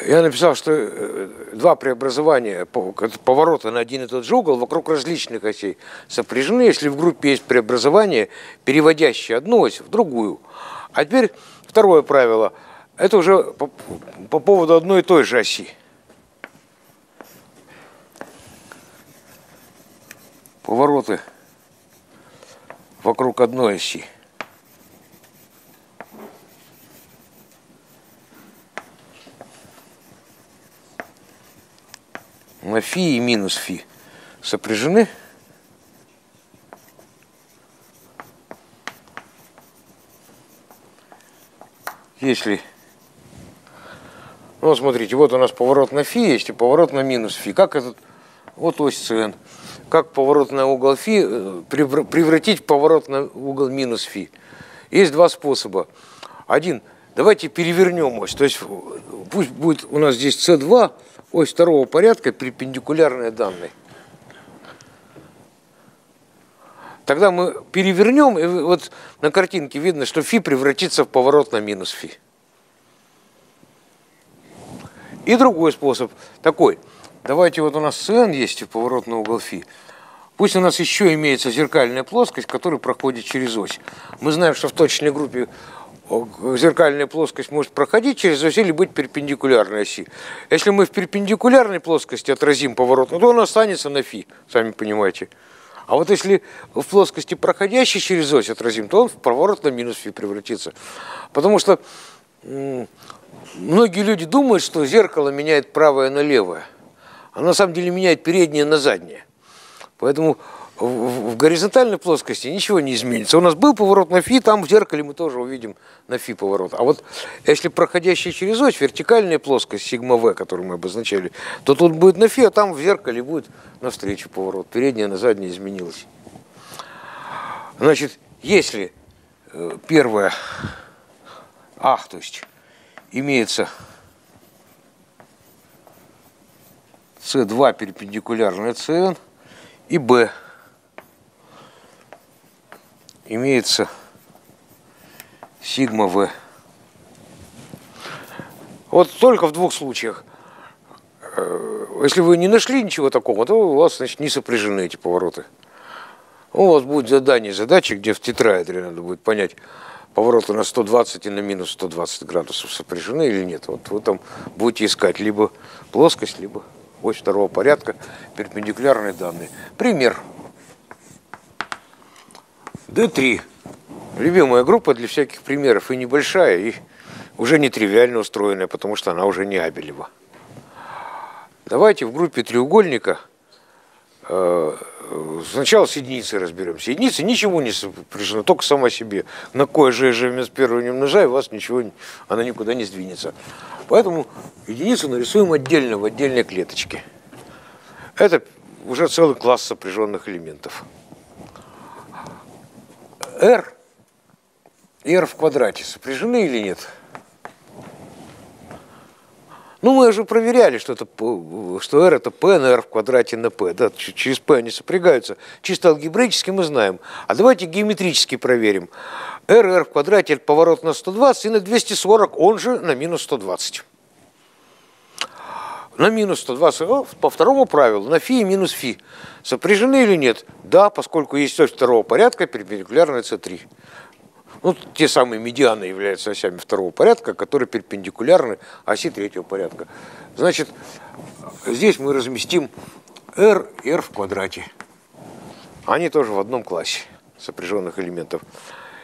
Я написал, что э, два преобразования, поворота на один и тот же угол вокруг различных осей сопряжены, если в группе есть преобразование, переводящее одну ось в другую. А теперь второе правило. Это уже по, по поводу одной и той же оси. Повороты вокруг одной оси. На фи и минус фи сопряжены. Если ну, смотрите, вот у нас поворот на фи есть и поворот на минус фи. Как этот, вот ось ЦН как поворот на угол фи э, превратить в поворот на угол минус фи. Есть два способа. Один, давайте перевернем ось. То есть пусть будет у нас здесь С2, ось второго порядка, перпендикулярная данной. Тогда мы перевернем, и вот на картинке видно, что фи превратится в поворот на минус фи. И другой способ такой – Давайте вот у нас СН есть и поворот на угол фи. Пусть у нас еще имеется зеркальная плоскость, которая проходит через ось. Мы знаем, что в точной группе зеркальная плоскость может проходить через ось или быть перпендикулярной оси. Если мы в перпендикулярной плоскости отразим поворот, ну, то он останется на фи, сами понимаете. А вот если в плоскости проходящей через ось отразим, то он в поворот на минус фи превратится. Потому что многие люди думают, что зеркало меняет правое на левое а на самом деле меняет переднее на заднее. Поэтому в, в горизонтальной плоскости ничего не изменится. У нас был поворот на фи, там в зеркале мы тоже увидим на фи поворот. А вот если проходящий через ось, вертикальная плоскость сигма v, которую мы обозначали, то тут будет на фи, а там в зеркале будет навстречу поворот. Передняя на заднее изменилась. Значит, если э, первое, ах, то есть имеется С2 перпендикулярная СН и Б имеется сигма В. Вот только в двух случаях. Э, если вы не нашли ничего такого, то у вас, значит, не сопряжены эти повороты. У вас будет задание, задачи, где в тетраэдре надо будет понять, повороты на 120 и на минус 120 градусов сопряжены или нет. Вот вы там будете искать либо плоскость, либо ось второго порядка, перпендикулярные данные. Пример. D3. Любимая группа для всяких примеров и небольшая, и уже не тривиально устроенная, потому что она уже не Абелева. Давайте в группе треугольника э, сначала с единицей разберемся. Единица ничего не сопряжена, только сама себе. На кое же же вместо первого не умножай, у вас ничего, она никуда не сдвинется. Поэтому единицу нарисуем отдельно, в отдельной клеточке. Это уже целый класс сопряженных элементов. R R в квадрате сопряжены или нет? Ну, мы уже проверяли, что, это, что R это P на R в квадрате на P. Да, через P они сопрягаются. Чисто алгебраически мы знаем. А давайте геометрически проверим. R, R в квадрате это поворот на 120 и на 240, он же на минус 120. На минус 120 по второму правилу, на фи и минус фи. Сопряжены или нет? Да, поскольку есть ось второго порядка, перпендикулярная c3. Ну, те самые медианы являются осями второго порядка, которые перпендикулярны оси третьего порядка. Значит, здесь мы разместим r и r в квадрате. Они тоже в одном классе сопряженных элементов.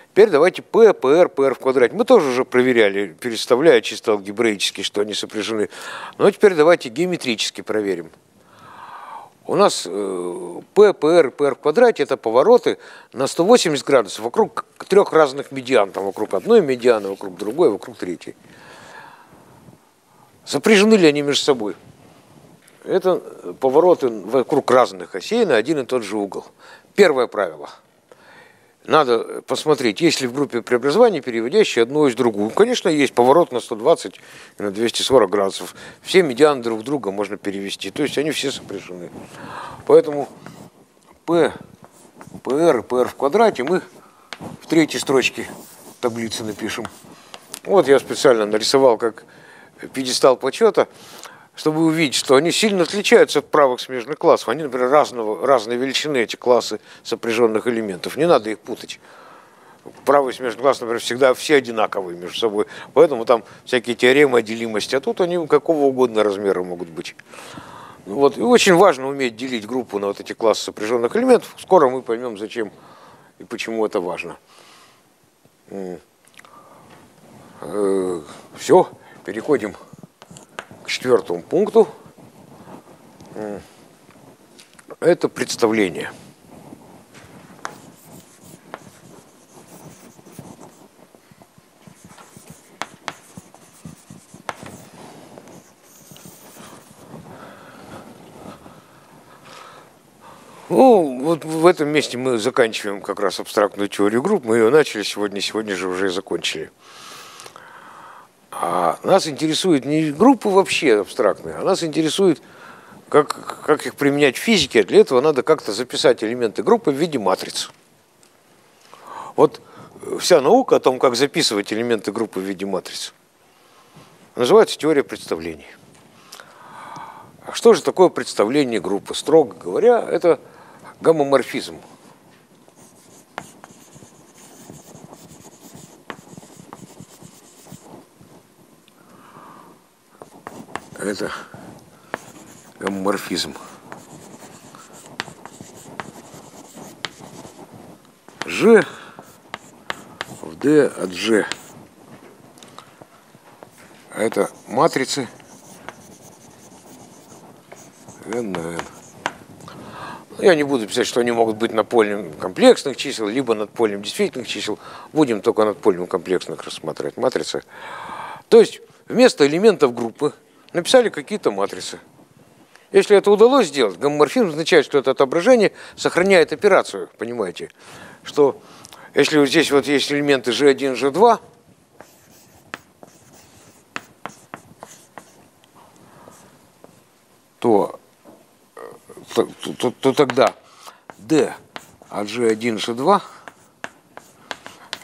Теперь давайте p, pr, pr в квадрате. Мы тоже уже проверяли, переставляя чисто алгебраически, что они сопряжены. Но теперь давайте геометрически проверим. У нас P, PR, PR в квадрате – это повороты на 180 градусов вокруг трех разных медиан. Там вокруг одной медианы, вокруг другой, вокруг третьей. Сопряжены ли они между собой? Это повороты вокруг разных осей на один и тот же угол. Первое правило – надо посмотреть, есть ли в группе преобразования переводящие одну из другую. Конечно, есть поворот на 120 и на 240 градусов. Все медианы друг друга можно перевести. То есть они все сопряжены. Поэтому P, PR, PR в квадрате мы в третьей строчке таблицы напишем. Вот я специально нарисовал как пьедестал почета чтобы увидеть, что они сильно отличаются от правых смежных классов. Они, например, разного, разной величины, эти классы сопряженных элементов. Не надо их путать. Правый смежный класс, например, всегда все одинаковые между собой. Поэтому там всякие теоремы о делимости. А тут они какого угодно размера могут быть. Вот. И очень важно уметь делить группу на вот эти классы сопряженных элементов. Скоро мы поймем, зачем и почему это важно. Э, все, переходим четвертому пункту. Это представление. Ну, вот в этом месте мы заканчиваем как раз абстрактную теорию групп. Мы ее начали сегодня, сегодня же уже закончили. А нас интересует не группы вообще абстрактные, а нас интересует, как, как их применять в физике. Для этого надо как-то записать элементы группы в виде матриц. Вот вся наука о том, как записывать элементы группы в виде матриц, называется теория представлений. А что же такое представление группы? Строго говоря, это гомоморфизм. Это гомоморфизм. G в D от G. А это матрицы n на n. Я не буду писать, что они могут быть надпольем комплексных чисел, либо надпольем действительных чисел. Будем только надпольем комплексных рассматривать матрицы. То есть вместо элементов группы написали какие-то матрицы. Если это удалось сделать, гомоморфизм означает, что это отображение сохраняет операцию, понимаете? Что если вот здесь вот есть элементы G1, G2, то, то, то, то тогда D от G1, G2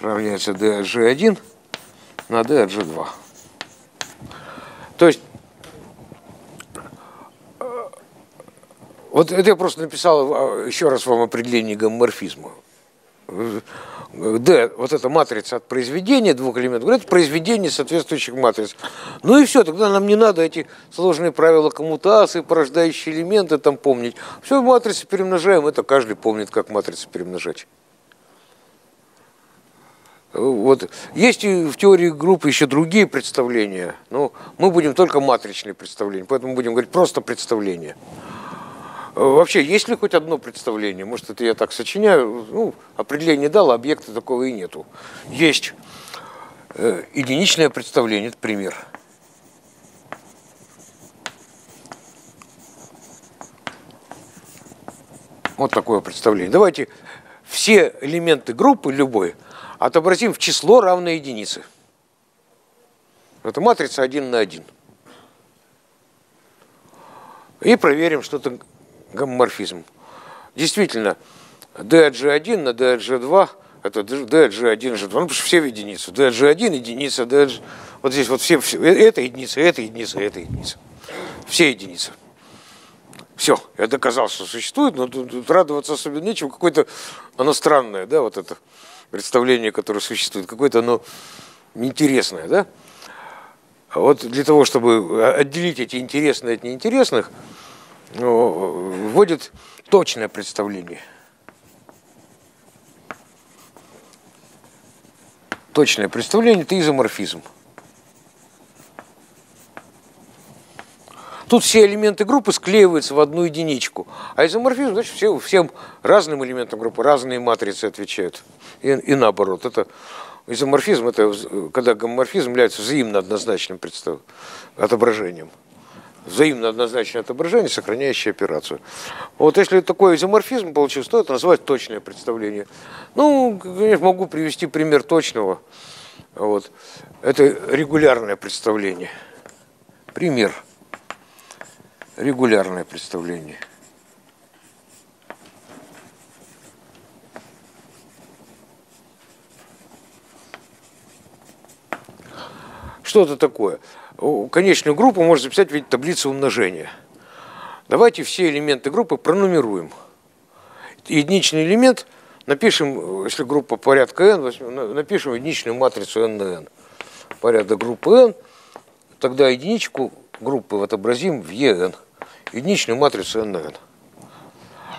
равняется D от G1 на D от G2. То есть, вот это я просто написал а, еще раз вам определение гомоморфизма. D, вот эта матрица от произведения двух элементов, это произведение соответствующих матриц. Ну и все, тогда нам не надо эти сложные правила коммутации, порождающие элементы там помнить. Все, матрицы перемножаем, это каждый помнит, как матрицы перемножать. Вот. Есть и в теории группы еще другие представления, но мы будем только матричные представления, поэтому будем говорить просто представления. Вообще, есть ли хоть одно представление? Может, это я так сочиняю? Ну, определение дал, а объекта такого и нету. Есть э, единичное представление, это пример. Вот такое представление. Давайте все элементы группы любой отобразим в число равное единице. Это матрица 1 на 1. И проверим, что это гомоморфизм. Действительно, d от g1 на d от g2 это d от g1, g2, ну, потому что все в единицу. d от g1 единица, d от g... Вот здесь вот все, все, э, это единица, это единица, это единица. Все единицы. Все, я доказал, что существует, но тут, тут радоваться особенно нечего. Какое-то оно странное, да, вот это представление, которое существует. Какое-то оно неинтересное, да. А вот для того, чтобы отделить эти интересные от неинтересных, вводит точное представление. Точное представление – это изоморфизм. Тут все элементы группы склеиваются в одну единичку. А изоморфизм, значит, все, всем разным элементам группы разные матрицы отвечают. И, и наоборот. Это изоморфизм – это когда гомоморфизм является взаимно однозначным отображением взаимно однозначное отображение, сохраняющее операцию. Вот если такой изоморфизм получился, то это называется точное представление. Ну, конечно, могу привести пример точного. Вот. Это регулярное представление. Пример. Регулярное представление. Что это такое? Конечную группу можно записать в виде таблицы умножения. Давайте все элементы группы пронумеруем. Единичный элемент напишем, если группа порядка n, напишем единичную матрицу n на n. Порядок группы n, тогда единичку группы отобразим в en. Единичную матрицу n на n.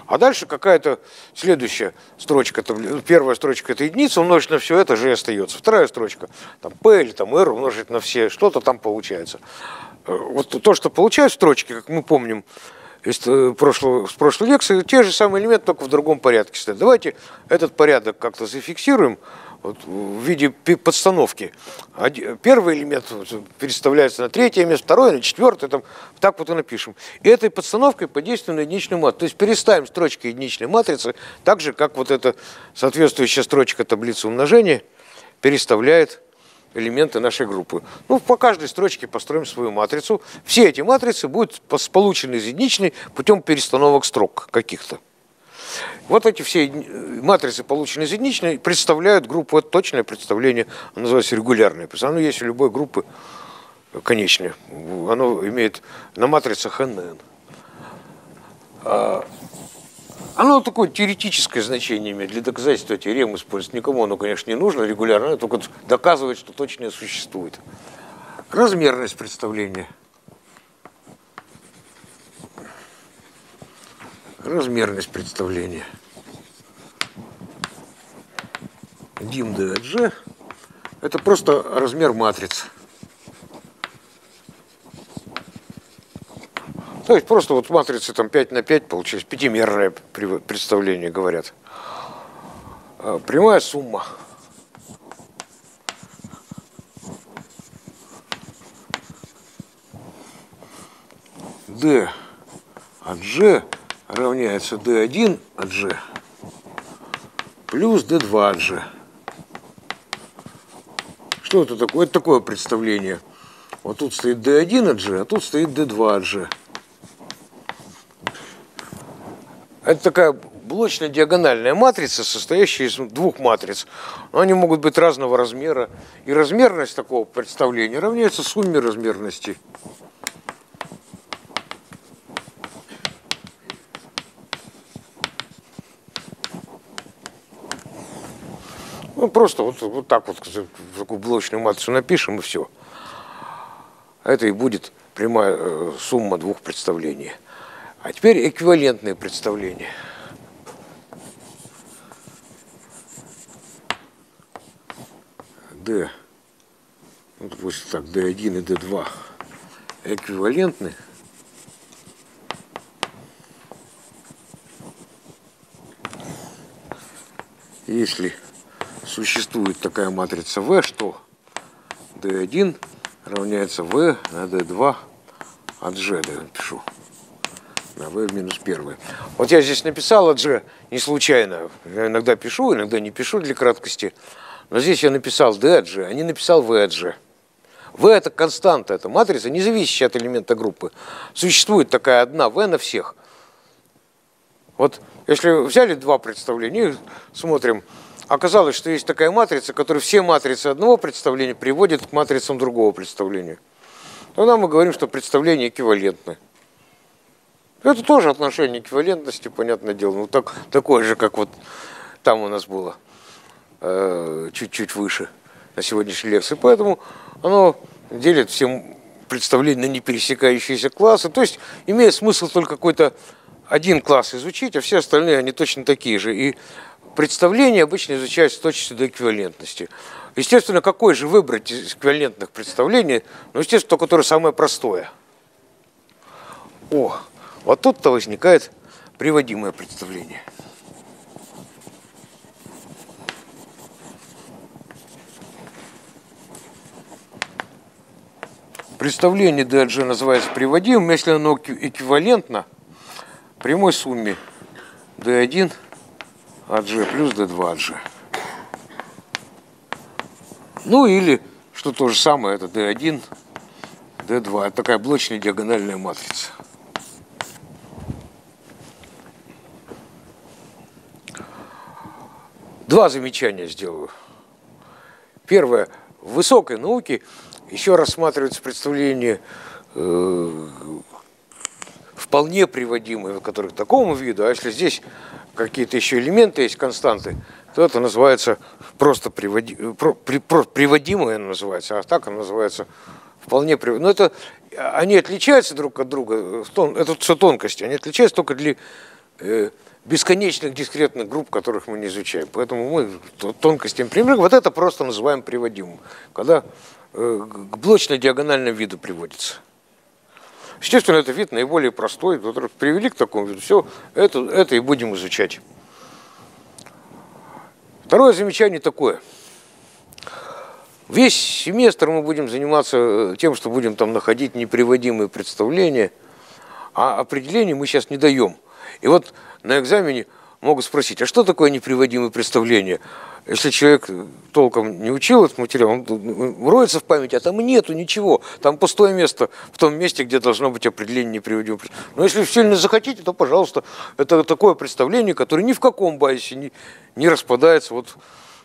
А дальше какая-то следующая строчка, первая строчка это единица, умножить на все это же остается. Вторая строчка, там P или там R умножить на все, что-то там получается. Э, вот то, что получают строчки, как мы помним, из э, прошлого, с прошлой лекции, те же самые элементы, только в другом порядке стоят. Давайте этот порядок как-то зафиксируем вот, в виде подстановки. Первый элемент переставляется на третье место, второй на четвертое, там, так вот и напишем. И этой подстановкой подействуем на единичную матрицу. То есть переставим строчки единичной матрицы, так же, как вот эта соответствующая строчка таблицы умножения переставляет элементы нашей группы. Ну, по каждой строчке построим свою матрицу. Все эти матрицы будут получены из единичной путем перестановок строк каких-то. Вот эти все матрицы, полученные из единичной, представляют группу. Это точное представление, оно называется регулярное. Оно есть у любой группы конечное. Оно имеет на матрицах n а, оно такое теоретическое значение имеет. Для доказательства теорем использовать никому оно, конечно, не нужно регулярно. Только доказывает, что точное существует. Размерность представления – размерность представления. Дим ДГ – это просто размер матриц. То есть просто вот матрицы там 5 на 5 получилось, пятимерное представление, говорят. А, прямая сумма. D от G равняется D1 от G плюс D2 от G. Что это такое? Это такое представление. Вот тут стоит D1 от G, а тут стоит D2 от G. Это такая блочно-диагональная матрица, состоящая из двух матриц. Они могут быть разного размера. И размерность такого представления равняется сумме размерностей. Ну, просто вот, вот так вот такую блочную матрицу напишем и все. Это и будет прямая э, сумма двух представлений. А теперь эквивалентные представления. D, вот пусть так, D1 и D2 эквивалентны. Если существует такая матрица V, что D1 равняется V на D2 от G, да, пишу на v минус 1. Вот я здесь написал от g не случайно. Я иногда пишу, иногда не пишу для краткости. Но здесь я написал d от g, а не написал v от g. v это константа, это матрица, не зависящая от элемента группы. Существует такая одна v на всех. Вот если взяли два представления смотрим, оказалось, что есть такая матрица, которая все матрицы одного представления приводит к матрицам другого представления. Тогда мы говорим, что представления эквивалентны. Это тоже отношение эквивалентности, понятное дело. Ну, так, такое же, как вот там у нас было, э, чуть-чуть выше на сегодняшней лекции. Поэтому оно делит всем представление на непересекающиеся классы. То есть имеет смысл только какой-то один класс изучить, а все остальные, они точно такие же. И представление обычно изучается с точностью до эквивалентности. Естественно, какой же выбрать из эквивалентных представлений? Ну, естественно, то, которое самое простое. О, вот тут-то возникает приводимое представление. Представление DG называется приводимым, если оно эквивалентно прямой сумме D1 от G плюс D2 от G. Ну или, что то же самое, это D1, D2. Это такая блочная диагональная матрица. Два замечания сделаю. Первое. В высокой науке еще рассматривается представление э, вполне приводимые, которые к такому виду, а если здесь какие-то еще элементы есть, константы, то это называется просто приводи, про, при, про, приводимое называется, а так оно называется вполне приводимое. Но это, они отличаются друг от друга, это все тонкости, они отличаются только для э, бесконечных дискретных групп, которых мы не изучаем. Поэтому мы тонкостям пример, вот это просто называем приводимым, когда э, к блочно-диагональному виду приводится. Естественно, это вид наиболее простой, который привели к такому виду. Все, это, это и будем изучать. Второе замечание такое. Весь семестр мы будем заниматься э, тем, что будем там находить неприводимые представления, а определений мы сейчас не даем. И вот на экзамене могут спросить, а что такое неприводимое представление? Если человек толком не учил этот материал, он роется в памяти, а там нету ничего. Там пустое место в том месте, где должно быть определение неприводимого представления. Но если сильно захотите, то, пожалуйста, это такое представление, которое ни в каком базе не, не распадается вот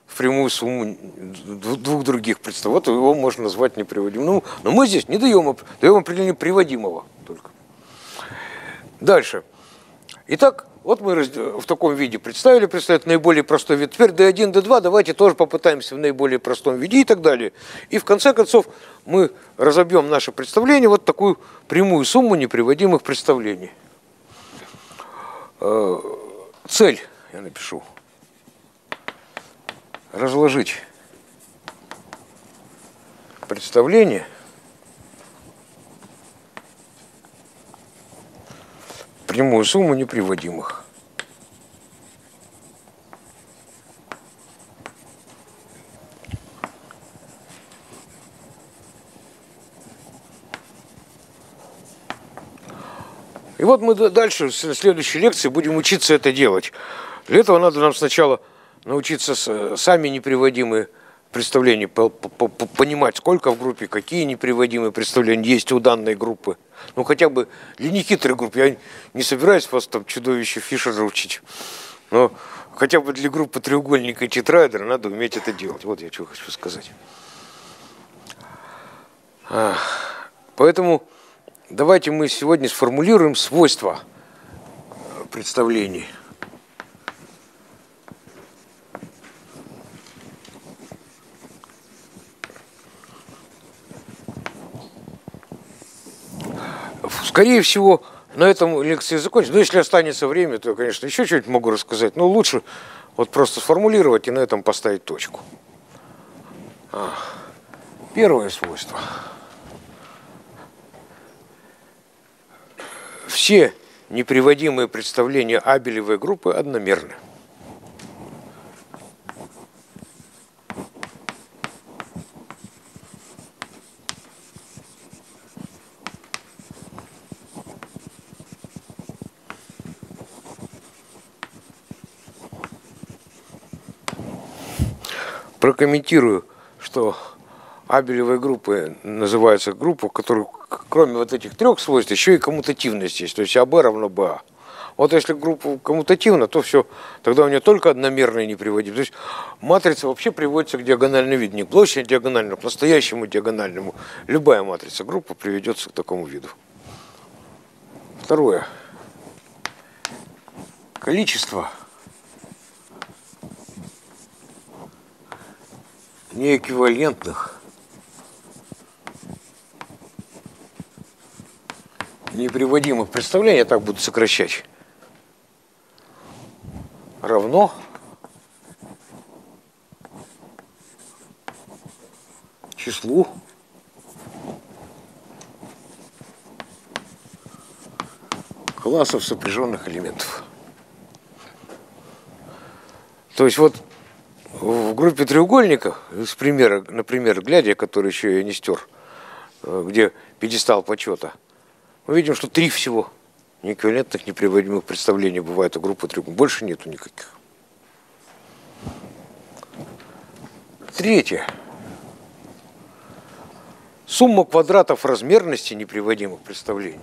в прямую сумму двух других представлений. Вот его можно назвать неприводимым. Ну, но мы здесь не даем, даем определение приводимого только. Дальше. Итак, вот мы в таком виде представили, представить наиболее простой вид. Теперь D1, D2 давайте тоже попытаемся в наиболее простом виде и так далее. И в конце концов мы разобьем наше представление вот такую прямую сумму неприводимых представлений. Э, цель я напишу. Разложить представление прямую сумму неприводимых. И вот мы дальше, в следующей лекции, будем учиться это делать. Для этого надо нам сначала научиться сами неприводимые представления, понимать, сколько в группе, какие неприводимые представления есть у данной группы. Ну, хотя бы для нехитрой группы. Я не собираюсь вас там чудовище Фишера учить. Но хотя бы для группы треугольника и тетраэдра надо уметь это делать. Вот я что хочу сказать. Поэтому Давайте мы сегодня сформулируем свойства представлений. Скорее всего, на этом лекции закончится. Но если останется время, то, конечно, еще что-нибудь могу рассказать. Но лучше вот просто сформулировать и на этом поставить точку. А, первое свойство – все неприводимые представления Абелевой группы одномерны. Прокомментирую, что Абелевой группы называется группа, которая кроме вот этих трех свойств, еще и коммутативность есть. То есть АБ равно БА. Вот если группа коммутативна, то все, тогда у нее только одномерные не приводим. То есть матрица вообще приводится к диагональному виду, не к площади диагональному, к настоящему диагональному. Любая матрица группа приведется к такому виду. Второе. Количество неэквивалентных. Неприводимых. Представлений, я так буду сокращать, равно числу. Классов сопряженных элементов. То есть вот в группе треугольников, с примера, например, глядя, который еще я не стер, э, где пьедестал почета – мы видим, что три всего неэквивалентных неприводимых представлений бывает у группы треугольников. Больше нету никаких. Третье. Сумма квадратов размерности неприводимых представлений.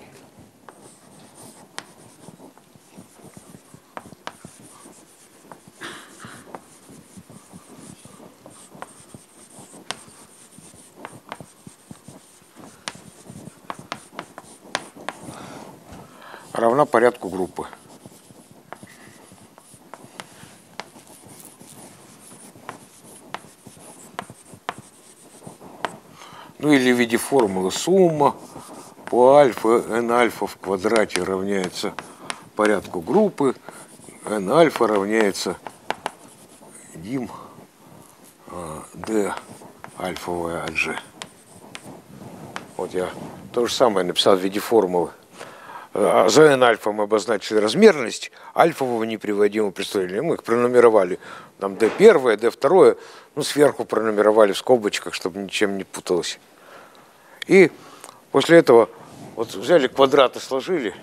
Равна порядку группы. Ну или в виде формулы сумма по альфа n альфа в квадрате равняется порядку группы, n альфа равняется дим d альфовая от g. Вот я то же самое написал в виде формулы Э, за n альфа мы обозначили размерность альфового неприводимого представления. Мы их пронумеровали. Там d1, d2, ну, сверху пронумеровали в скобочках, чтобы ничем не путалось. И после этого вот взяли квадраты, сложили,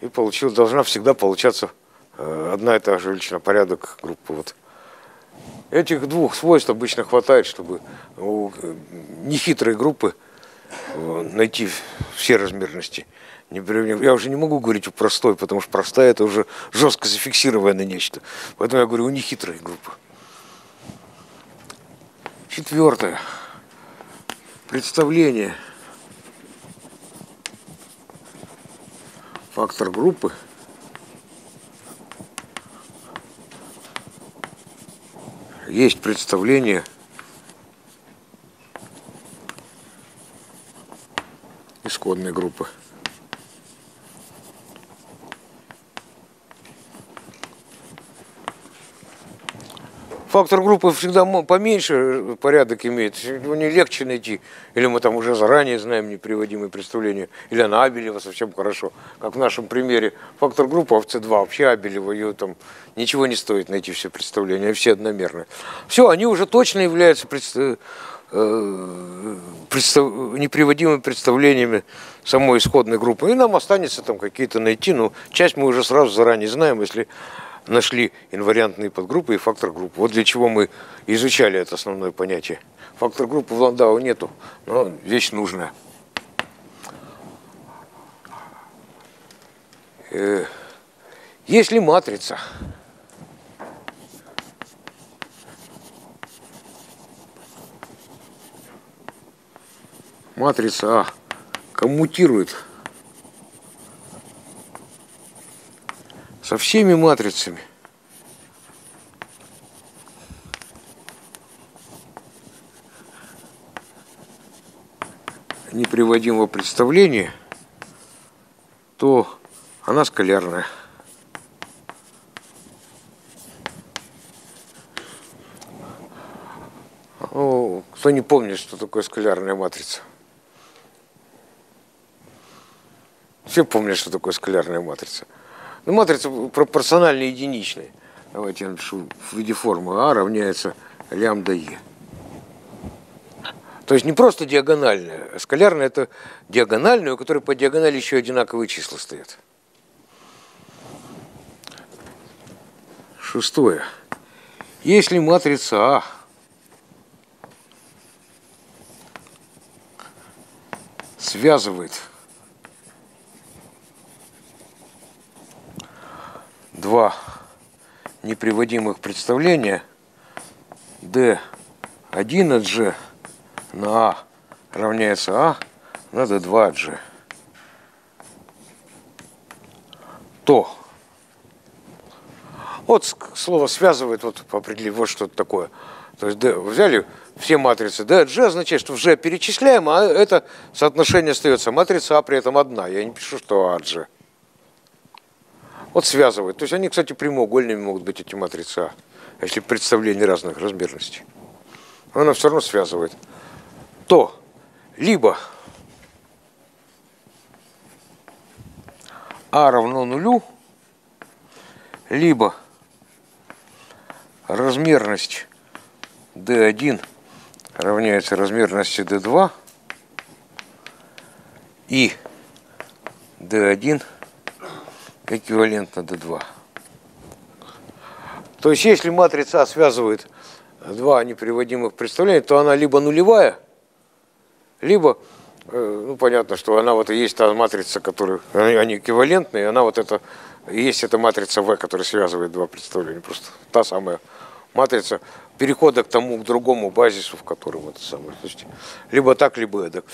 и получилось, должна всегда получаться э, одна и та же величина, порядок группы. Вот. Этих двух свойств обычно хватает, чтобы у э, нехитрой группы найти все размерности. Я уже не могу говорить о простой, потому что простая это уже жестко зафиксированное нечто. Поэтому я говорю, у них хитрая группа. Четвертое. Представление. Фактор группы. Есть представление исходной группы. Фактор группы всегда поменьше порядок имеет, его не легче найти. Или мы там уже заранее знаем неприводимые представления, или она Абелева совсем хорошо. Как в нашем примере, фактор группы в С2 вообще Абелева, ее там ничего не стоит найти все представления, все одномерные. Все, они уже точно являются представ... Э, представ... неприводимыми представлениями самой исходной группы. И нам останется там какие-то найти, но часть мы уже сразу заранее знаем, если нашли инвариантные подгруппы и фактор группы. Вот для чего мы изучали это основное понятие. Фактор группы в Ландау нету, но вещь нужная. Э, если матрица матрица А коммутирует со всеми матрицами. неприводимого представления, то она скалярная. Ну, кто не помнит, что такое скалярная матрица? Все помнят, что такое скалярная матрица. Ну, матрица пропорционально единичная. Давайте я напишу в виде формы А равняется лямбда Е. То есть не просто диагональная, а скалярная это диагональная, у которой по диагонали еще одинаковые числа стоят. Шестое. Если матрица А связывает два неприводимых представления D1 от G на А равняется А на D2 от G, то вот слово связывает, вот определив, вот что-то такое. То есть D, взяли все матрицы D от G, означает, что в G перечисляем, а это соотношение остается. Матрица А при этом одна. Я не пишу, что А от G. Вот связывают. То есть они, кстати, прямоугольными могут быть эти матрицы А, если представление разных размерностей. Но она все равно связывает. То либо А равно нулю, либо размерность D1 равняется размерности D2 и D1 эквивалентно D2. То есть, если матрица А связывает два неприводимых представления, то она либо нулевая, либо, э, ну, понятно, что она вот и есть та матрица, которая, они эквивалентные, она вот это, есть эта матрица В, которая связывает два представления, просто та самая матрица перехода к тому, к другому базису, в котором это самое. То есть, либо так, либо эдак.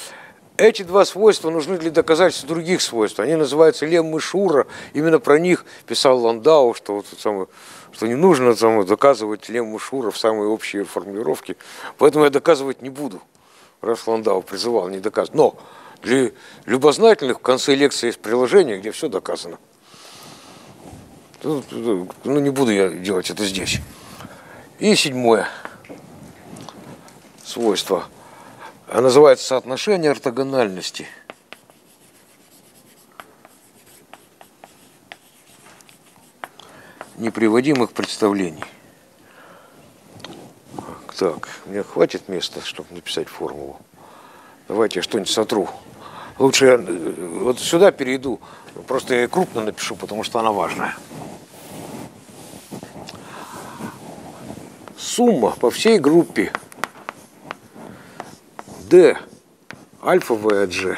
Эти два свойства нужны для доказательства других свойств. Они называются леммы Шура. Именно про них писал Ландау, что, вот самое, что не нужно самое, доказывать леммы Шура в самые общие формулировки. Поэтому я доказывать не буду. Раз Ландау призывал не доказывать. Но для любознательных в конце лекции есть приложение, где все доказано. Ну, не буду я делать это здесь. И седьмое свойство – а называется соотношение ортогональности. неприводимых представлений. Так, мне хватит места, чтобы написать формулу. Давайте я что-нибудь сотру. Лучше я э, вот сюда перейду. Просто я крупно напишу, потому что она важная. Сумма по всей группе D альфа V от G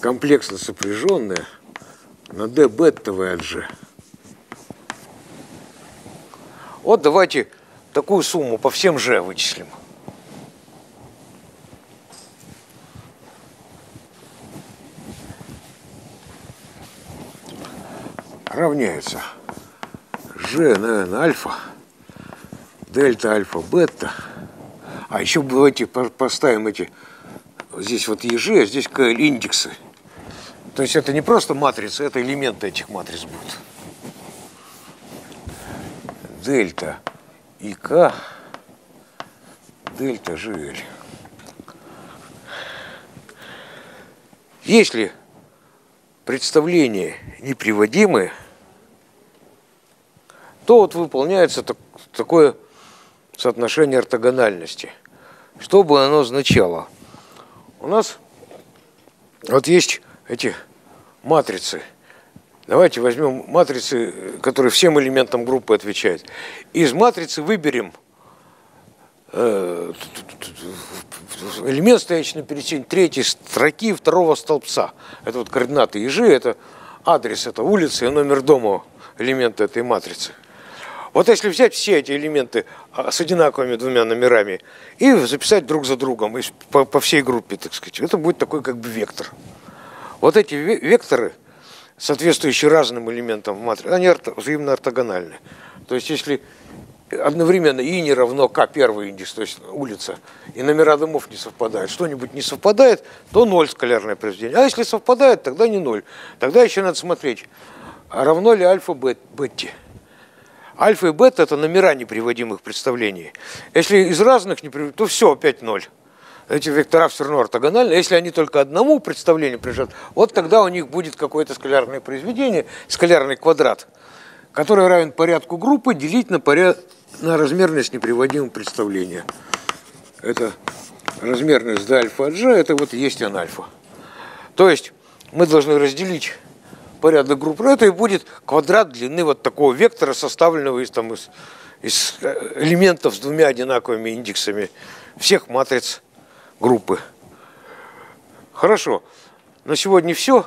комплексно сопряженная на D бета V от G. Вот давайте такую сумму по всем G вычислим. равняется G на, на альфа, дельта альфа бета – а еще давайте поставим эти, здесь вот ежи, а здесь индексы. То есть это не просто матрицы, это элементы этих матриц будут. дельта ИК дельта GL. Если представления неприводимы, то вот выполняется так, такое соотношение ортогональности. Что бы оно означало? У нас вот есть эти матрицы. Давайте возьмем матрицы, которые всем элементам группы отвечают. Из матрицы выберем э, элемент, стоящий на пересечении третьей строки второго столбца. Это вот координаты ежи, это адрес, это улица и номер дома элемента этой матрицы. Вот если взять все эти элементы а, с одинаковыми двумя номерами и записать друг за другом по, по всей группе, так сказать, это будет такой как бы вектор. Вот эти векторы, соответствующие разным элементам матрицы, они взаимно ортогональны. То есть если одновременно и не равно К первый индекс, то есть улица, и номера домов не совпадают, что-нибудь не совпадает, то ноль скалярное произведение. А если совпадает, тогда не ноль. Тогда еще надо смотреть, равно ли альфа бетте. Альфа и бета – это номера неприводимых представлений. Если из разных не приводимых, то все, опять ноль. Эти вектора все равно ортогональны. Если они только одному представлению прижат, вот тогда у них будет какое-то скалярное произведение, скалярный квадрат, который равен порядку группы делить на, поряд... на размерность неприводимого представления. Это размерность до альфа от g, это вот есть n альфа. То есть мы должны разделить порядок групп, это и будет квадрат длины вот такого вектора, составленного из, там, из, из э, элементов с двумя одинаковыми индексами всех матриц группы. Хорошо. На сегодня все.